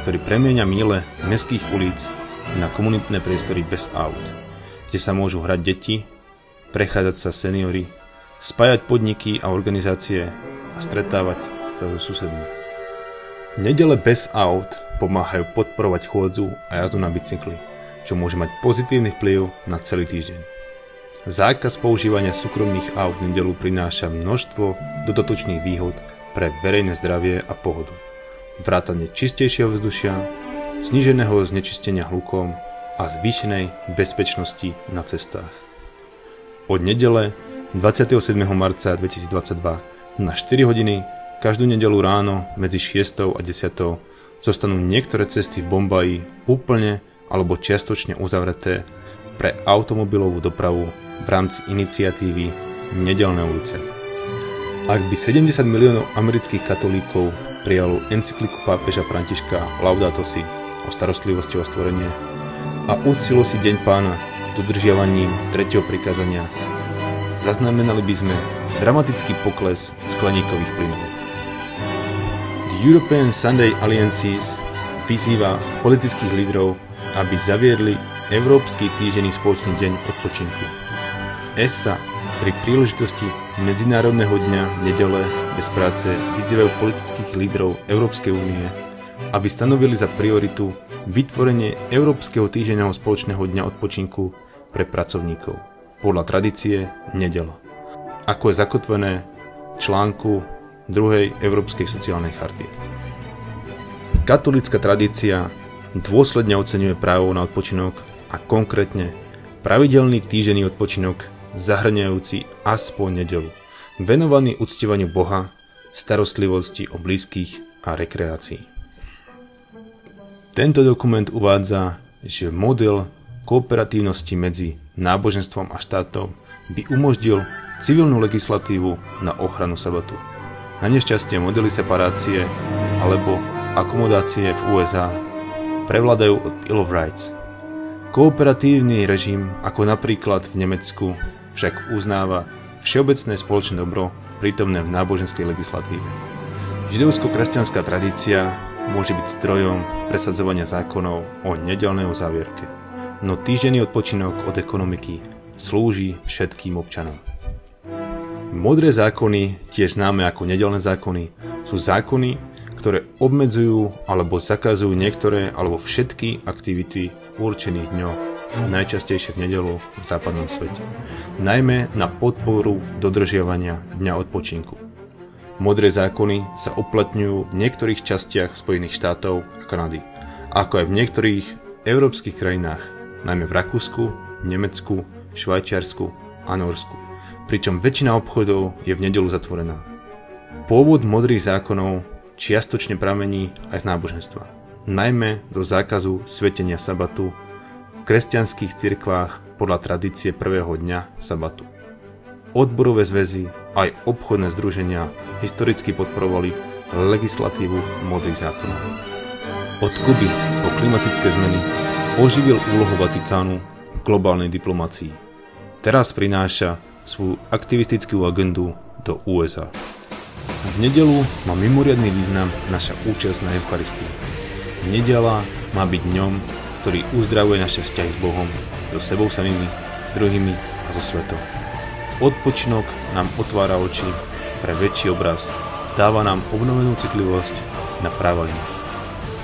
ktorý premieňa míle mestských ulic na komunitné priestory bez aut, kde sa môžu hrať deti, prechádzať sa seniory, spájať podniky a organizácie a stretávať sa so susedmi. Nedele bez aut pomáhajú podporovať chôdzu a jazdu na bicykli, čo môže mať pozitívny vplyv na celý týždeň. Zákaz používania súkromných aut v nedelu prináša množstvo dodatočných výhod pre verejné zdravie a pohodu. Vrátanie čistejšieho vzdušia, zníženého znečistenia hlukom a zvýšenej bezpečnosti na cestách. Od nedele 27. marca 2022 na 4 hodiny každú nedelu ráno medzi 6 a 10 zostanú niektoré cesty v Bombaji úplne alebo čiastočne uzavreté pre automobilovú dopravu v rámci iniciatívy Nedelné ulice. Ak by 70 miliónov amerických katolíkov prijalo encykliku pápeža Františka Laudato Si o starostlivosti o stvorenie a uctilo si Deň pána dodržiavaním tretieho prikázania, zaznamenali by sme dramatický pokles skleníkových plynov. The European Sunday Alliances vyzýva politických lídrov, aby zaviedli Európsky týždenný spoločný deň odpočinku. ESA pri príležitosti Medzinárodného dňa nedele bez práce vyzývajú politických lídrov Európskej únie, aby stanovili za prioritu vytvorenie Európskeho týždenného spoločného dňa odpočinku pre pracovníkov podľa tradície nedela, ako je zakotvené v článku 2. Európskej sociálnej charty. Katolická tradícia dôsledne oceňuje právo na odpočinok a konkrétne pravidelný týžený odpočinok zahrňajúci aspoň nedelu, venovaný uctievaniu Boha, starostlivosti o blízkych a rekreácii. Tento dokument uvádza, že model kooperatívnosti medzi náboženstvom a štátom by umožnil civilnú legislatívu na ochranu sabatu. Na nešťastie modely separácie alebo akomodácie v USA prevládajú od Bill of Rights. Kooperatívny režim, ako napríklad v Nemecku, však uznáva všeobecné spoločné dobro prítomné v náboženskej legislatíve. Židovsko-kresťanská tradícia môže byť strojom presadzovania zákonov o nedelnej uzávierke, no týždenný odpočinok od ekonomiky slúži všetkým občanom. Modré zákony, tiež známe ako nedelné zákony, sú zákony, ktoré obmedzujú alebo zakazujú niektoré alebo všetky aktivity v určených dňoch najčastejšie v nedelu v západnom svete. Najmä na podporu dodržiavania dňa odpočinku. Modré zákony sa uplatňujú v niektorých častiach Spojených štátov a Kanady, ako aj v niektorých európskych krajinách, najmä v Rakúsku, Nemecku, Švajčiarsku a Norsku, pričom väčšina obchodov je v nedelu zatvorená. Pôvod modrých zákonov čiastočne pramení aj z náboženstva, najmä do zákazu svetenia sabatu v kresťanských cirkvách podľa tradície prvého dňa sabatu. Odborové zväzy aj obchodné združenia historicky podporovali legislatívu modrých zákonov. Od Kuby po klimatické zmeny oživil úlohu Vatikánu v globálnej diplomácii. Teraz prináša svoju aktivistickú agendu do USA. V nedelu má mimoriadný význam naša účasť na Eucharistii. Nedela má byť dňom, ktorý uzdravuje naše vzťahy s Bohom, so sebou samými, s druhými a so svetom. Odpočinok nám otvára oči pre väčší obraz, dáva nám obnovenú citlivosť na práva iných.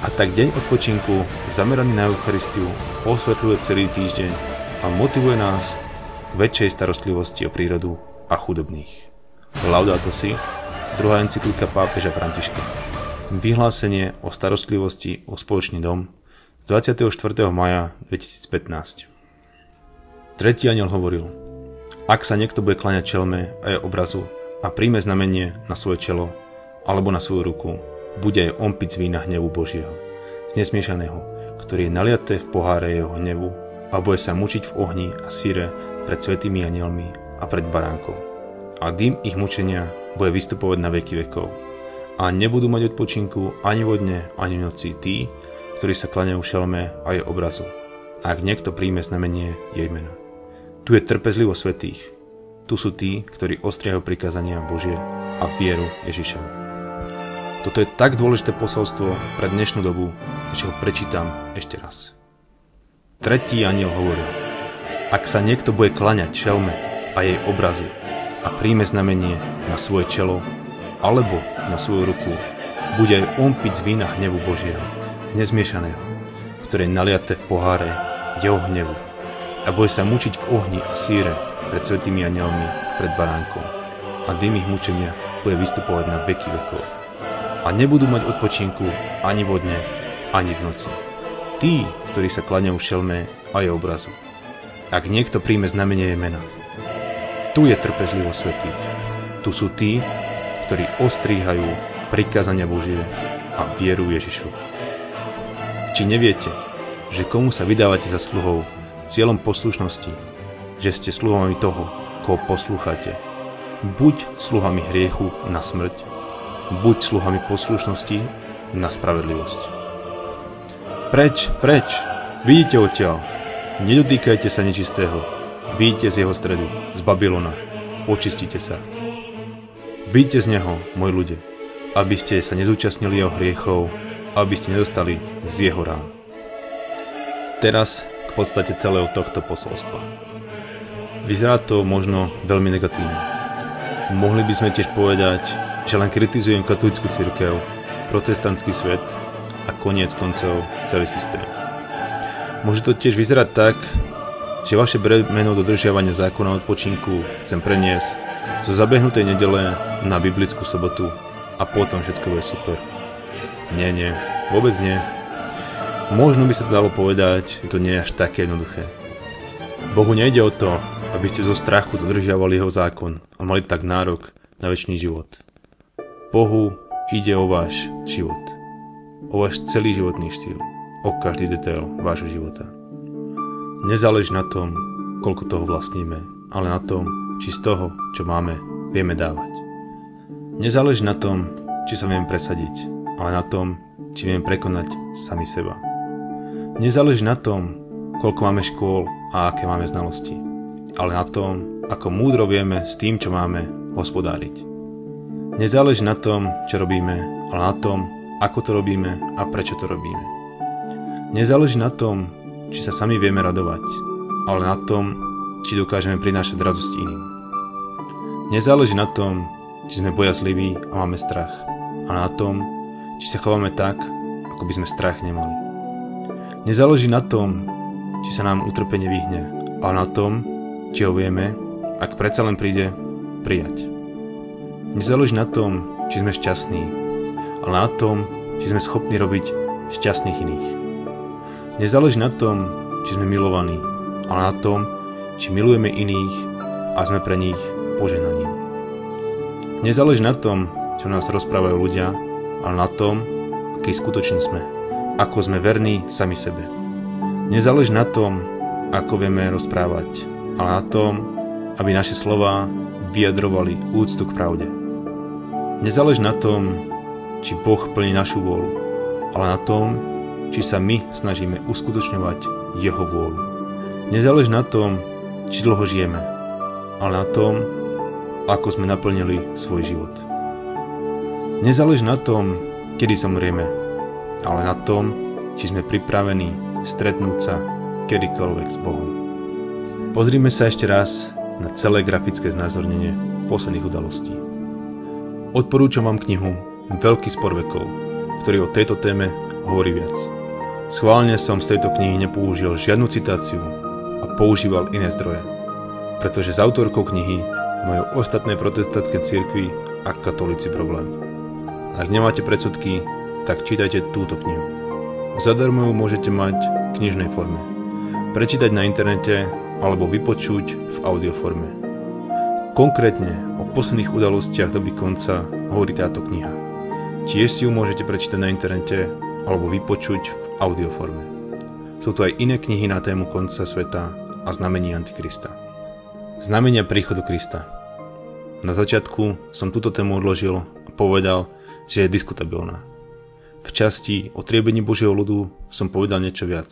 A tak deň odpočinku, zameraný na Eucharistiu, osvetľuje celý týždeň a motivuje nás k väčšej starostlivosti o prírodu a chudobných. Laudato si, druhá encyklika pápeža Františka. Vyhlásenie o starostlivosti o spoločný dom z 24. maja 2015. Tretí aniel hovoril, ak sa niekto bude kláňať čelme a obrazu a príjme znamenie na svoje čelo alebo na svoju ruku, bude aj z vína hnevu Božieho, z nesmiešaného, ktorý je naliaté v poháre jeho hnevu a bude sa mučiť v ohni a síre pred svetými anielmi a pred baránkou. A dým ich mučenia bude vystupovať na veky vekov. A nebudú mať odpočinku ani vodne, ani v noci tí, ktorí sa klaňajú šelme a jej obrazu. Ak niekto príjme znamenie jej meno. Tu je trpezlivo svetých. Tu sú tí, ktorí ostriajú prikázania Božie a vieru Ježišovu. Toto je tak dôležité posolstvo pre dnešnú dobu, že ho prečítam ešte raz. Tretí aniel hovoril, ak sa niekto bude klaňať šelme a jej obrazu a príjme znamenie na svoje čelo alebo na svoju ruku, bude aj on piť z vína hnevu Božieho nezmiešaného, ktoré je naliaté v poháre jeho hnevu a bude sa mučiť v ohni a síre pred svetými anielmi a pred baránkom a dym ich mučenia bude vystupovať na veky vekov. A nebudú mať odpočinku ani vodne, ani v noci. Tí, ktorí sa klaňajú šelme a je obrazu. Ak niekto príjme znamenie jej mena, tu je trpezlivo svetý. Tu sú tí, ktorí ostríhajú prikázania Božie a vieru Ježišu. Či neviete, že komu sa vydávate za sluhov cieľom poslušnosti, že ste sluhami toho, koho poslúchate, buď sluhami hriechu na smrť, buď sluhami poslušnosti na spravedlivosť. Preč, preč, vidíte odtiaľ, nedotýkajte sa nečistého, vidíte z jeho stredu, z Babylona, očistite sa. Vidíte z neho, môj ľudia, aby ste sa nezúčastnili jeho hriechov, aby ste nedostali z jeho rán. Teraz k podstate celého tohto posolstva. Vyzerá to možno veľmi negatívne. Mohli by sme tiež povedať, že len kritizujem katolickú církev, protestantský svet a koniec koncov celý systém. Môže to tiež vyzerať tak, že vaše bremeno dodržiavania zákona odpočinku chcem preniesť zo zabehnutej nedele na biblickú sobotu a potom všetko bude super. Nie, nie, vôbec nie. Možno by sa to dalo povedať, že to nie je až také jednoduché. Bohu nejde o to, aby ste zo strachu dodržiavali jeho zákon a mali tak nárok na väčší život. Bohu ide o váš život. O váš celý životný štýl. O každý detail vášho života. Nezáleží na tom, koľko toho vlastníme, ale na tom, či z toho, čo máme, vieme dávať. Nezáleží na tom, či sa viem presadiť, ale na tom, či viem prekonať sami seba. Nezáleží na tom, koľko máme škôl a aké máme znalosti ale na tom, ako múdro vieme s tým, čo máme, hospodáriť. Nezáleží na tom, čo robíme, ale na tom, ako to robíme a prečo to robíme. Nezáleží na tom, či sa sami vieme radovať, ale na tom, či dokážeme prinášať radosť iným. Nezáleží na tom, či sme bojazliví a máme strach, ale na tom, či sa chováme tak, ako by sme strach nemali. Nezáleží na tom, či sa nám utrpenie vyhne, ale na tom, či ho vieme, ak predsa len príde, prijať. Nezáleží na tom, či sme šťastní, ale na tom, či sme schopní robiť šťastných iných. Nezáleží na tom, či sme milovaní, ale na tom, či milujeme iných a sme pre nich poženaním. Nezáleží na tom, čo nás rozprávajú ľudia, ale na tom, aký skutočne sme, ako sme verní sami sebe. Nezáleží na tom, ako vieme rozprávať, ale na tom, aby naše slova vyjadrovali úctu k pravde. Nezáleží na tom, či Boh plní našu vôľu, ale na tom, či sa my snažíme uskutočňovať Jeho vôľu. Nezáleží na tom, či dlho žijeme, ale na tom, ako sme naplnili svoj život. Nezáleží na tom, kedy zomrieme, ale na tom, či sme pripravení stretnúť sa kedykoľvek s Bohom. Pozrime sa ešte raz na celé grafické znázornenie posledných udalostí. Odporúčam vám knihu Veľký spor vekov, ktorý o tejto téme hovorí viac. Schválne som z tejto knihy nepoužil žiadnu citáciu a používal iné zdroje, pretože s autorkou knihy majú ostatné protestantské cirkvy a katolíci problém. Ak nemáte predsudky, tak čítajte túto knihu. Zadarmo ju môžete mať v knižnej forme. Prečítať na internete alebo vypočuť v audioforme. Konkrétne o posledných udalostiach doby konca hovorí táto kniha. Tiež si ju môžete prečítať na internete alebo vypočuť v audioforme. Sú tu aj iné knihy na tému konca sveta a znamení Antikrista. Znamenia príchodu Krista. Na začiatku som túto tému odložil a povedal, že je diskutabilná. V časti o triebení Božieho ľudu som povedal niečo viac.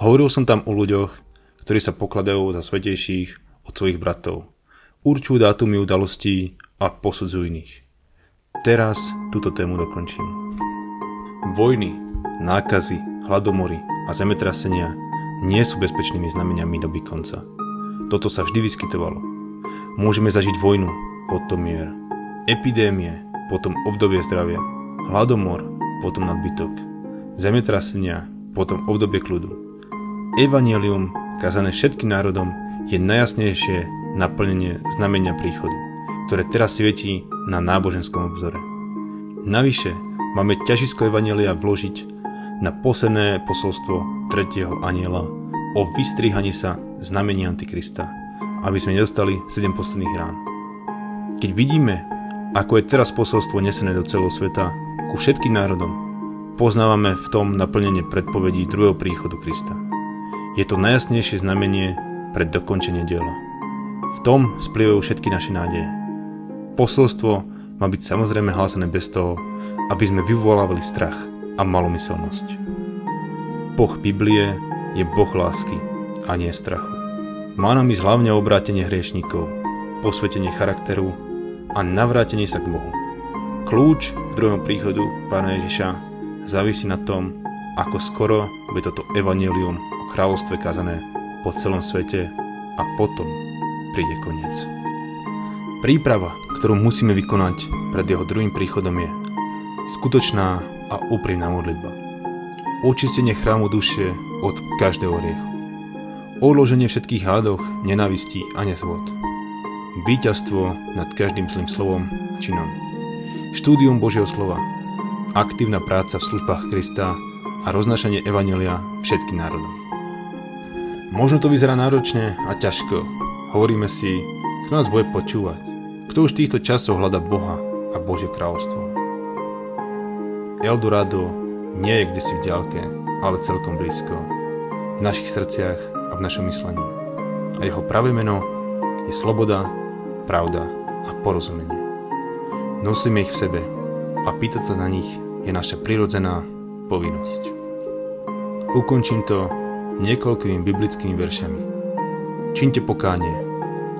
Hovoril som tam o ľuďoch, ktorí sa pokladajú za svetejších od svojich bratov. Určujú dátumy udalostí a posudzujú iných. Teraz túto tému dokončím. Vojny, nákazy, hladomory a zemetrasenia nie sú bezpečnými znameniami doby konca. Toto sa vždy vyskytovalo. Môžeme zažiť vojnu, potom mier, epidémie, potom obdobie zdravia, hladomor, potom nadbytok, zemetrasenia, potom obdobie kľudu. Evangelium kazané všetkým národom, je najjasnejšie naplnenie znamenia príchodu, ktoré teraz svietí na náboženskom obzore. Navyše máme ťažisko Evanelia vložiť na posledné posolstvo tretieho aniela o vystrihaní sa znamení Antikrista, aby sme nedostali 7 posledných rán. Keď vidíme, ako je teraz posolstvo nesené do celého sveta ku všetkým národom, poznávame v tom naplnenie predpovedí druhého príchodu Krista. Je to najjasnejšie znamenie pre dokončenie diela. V tom splývajú všetky naše nádeje. Posolstvo má byť samozrejme hlásené bez toho, aby sme vyvolávali strach a malomyselnosť. Boh Biblie je Boh lásky a nie strachu. Má nám ísť hlavne obrátenie hriešníkov, posvetenie charakteru a navrátenie sa k Bohu. Kľúč druhom príchodu Pána Ježiša závisí na tom, ako skoro bude toto evanelium kráľovstve kazané po celom svete a potom príde koniec. Príprava, ktorú musíme vykonať pred jeho druhým príchodom je skutočná a úprimná modlitba. Očistenie chrámu duše od každého riechu. Odloženie všetkých hádoch, nenávistí a nezvod. Výťazstvo nad každým zlým slovom a činom štúdium Božieho slova, aktívna práca v službách Krista a roznašanie Evanelia všetkým národom. Možno to vyzerá náročne a ťažko. Hovoríme si, kto nás bude počúvať? Kto už v týchto časoch hľada Boha a Božie kráľovstvo? Eldorado nie je kde si v ďalke, ale celkom blízko. V našich srdciach a v našom myslení. A jeho pravé meno je sloboda, pravda a porozumenie. Nosíme ich v sebe a pýtať sa na nich je naša prirodzená povinnosť. Ukončím to niekoľkými biblickými veršami. Činte pokánie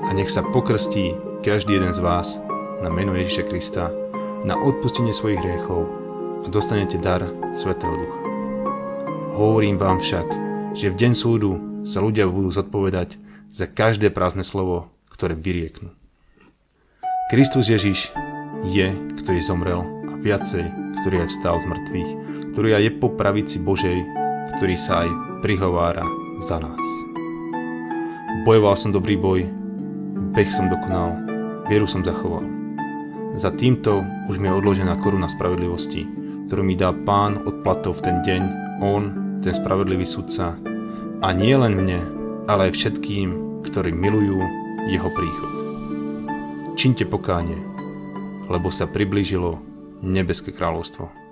a nech sa pokrstí každý jeden z vás na meno Ježiša Krista na odpustenie svojich hriechov a dostanete dar Svetého Ducha. Hovorím vám však, že v deň súdu sa ľudia budú zodpovedať za každé prázdne slovo, ktoré vyrieknú. Kristus Ježiš je, ktorý zomrel a viacej, ktorý aj vstal z mŕtvych, ktorý aj je po pravici Božej, ktorý sa aj prihovára za nás. Bojoval som dobrý boj, beh som dokonal, vieru som zachoval. Za týmto už mi je odložená koruna spravedlivosti, ktorú mi dá pán odplatov v ten deň, on, ten spravedlivý sudca, a nie len mne, ale aj všetkým, ktorí milujú jeho príchod. Činte pokánie, lebo sa priblížilo nebeské kráľovstvo.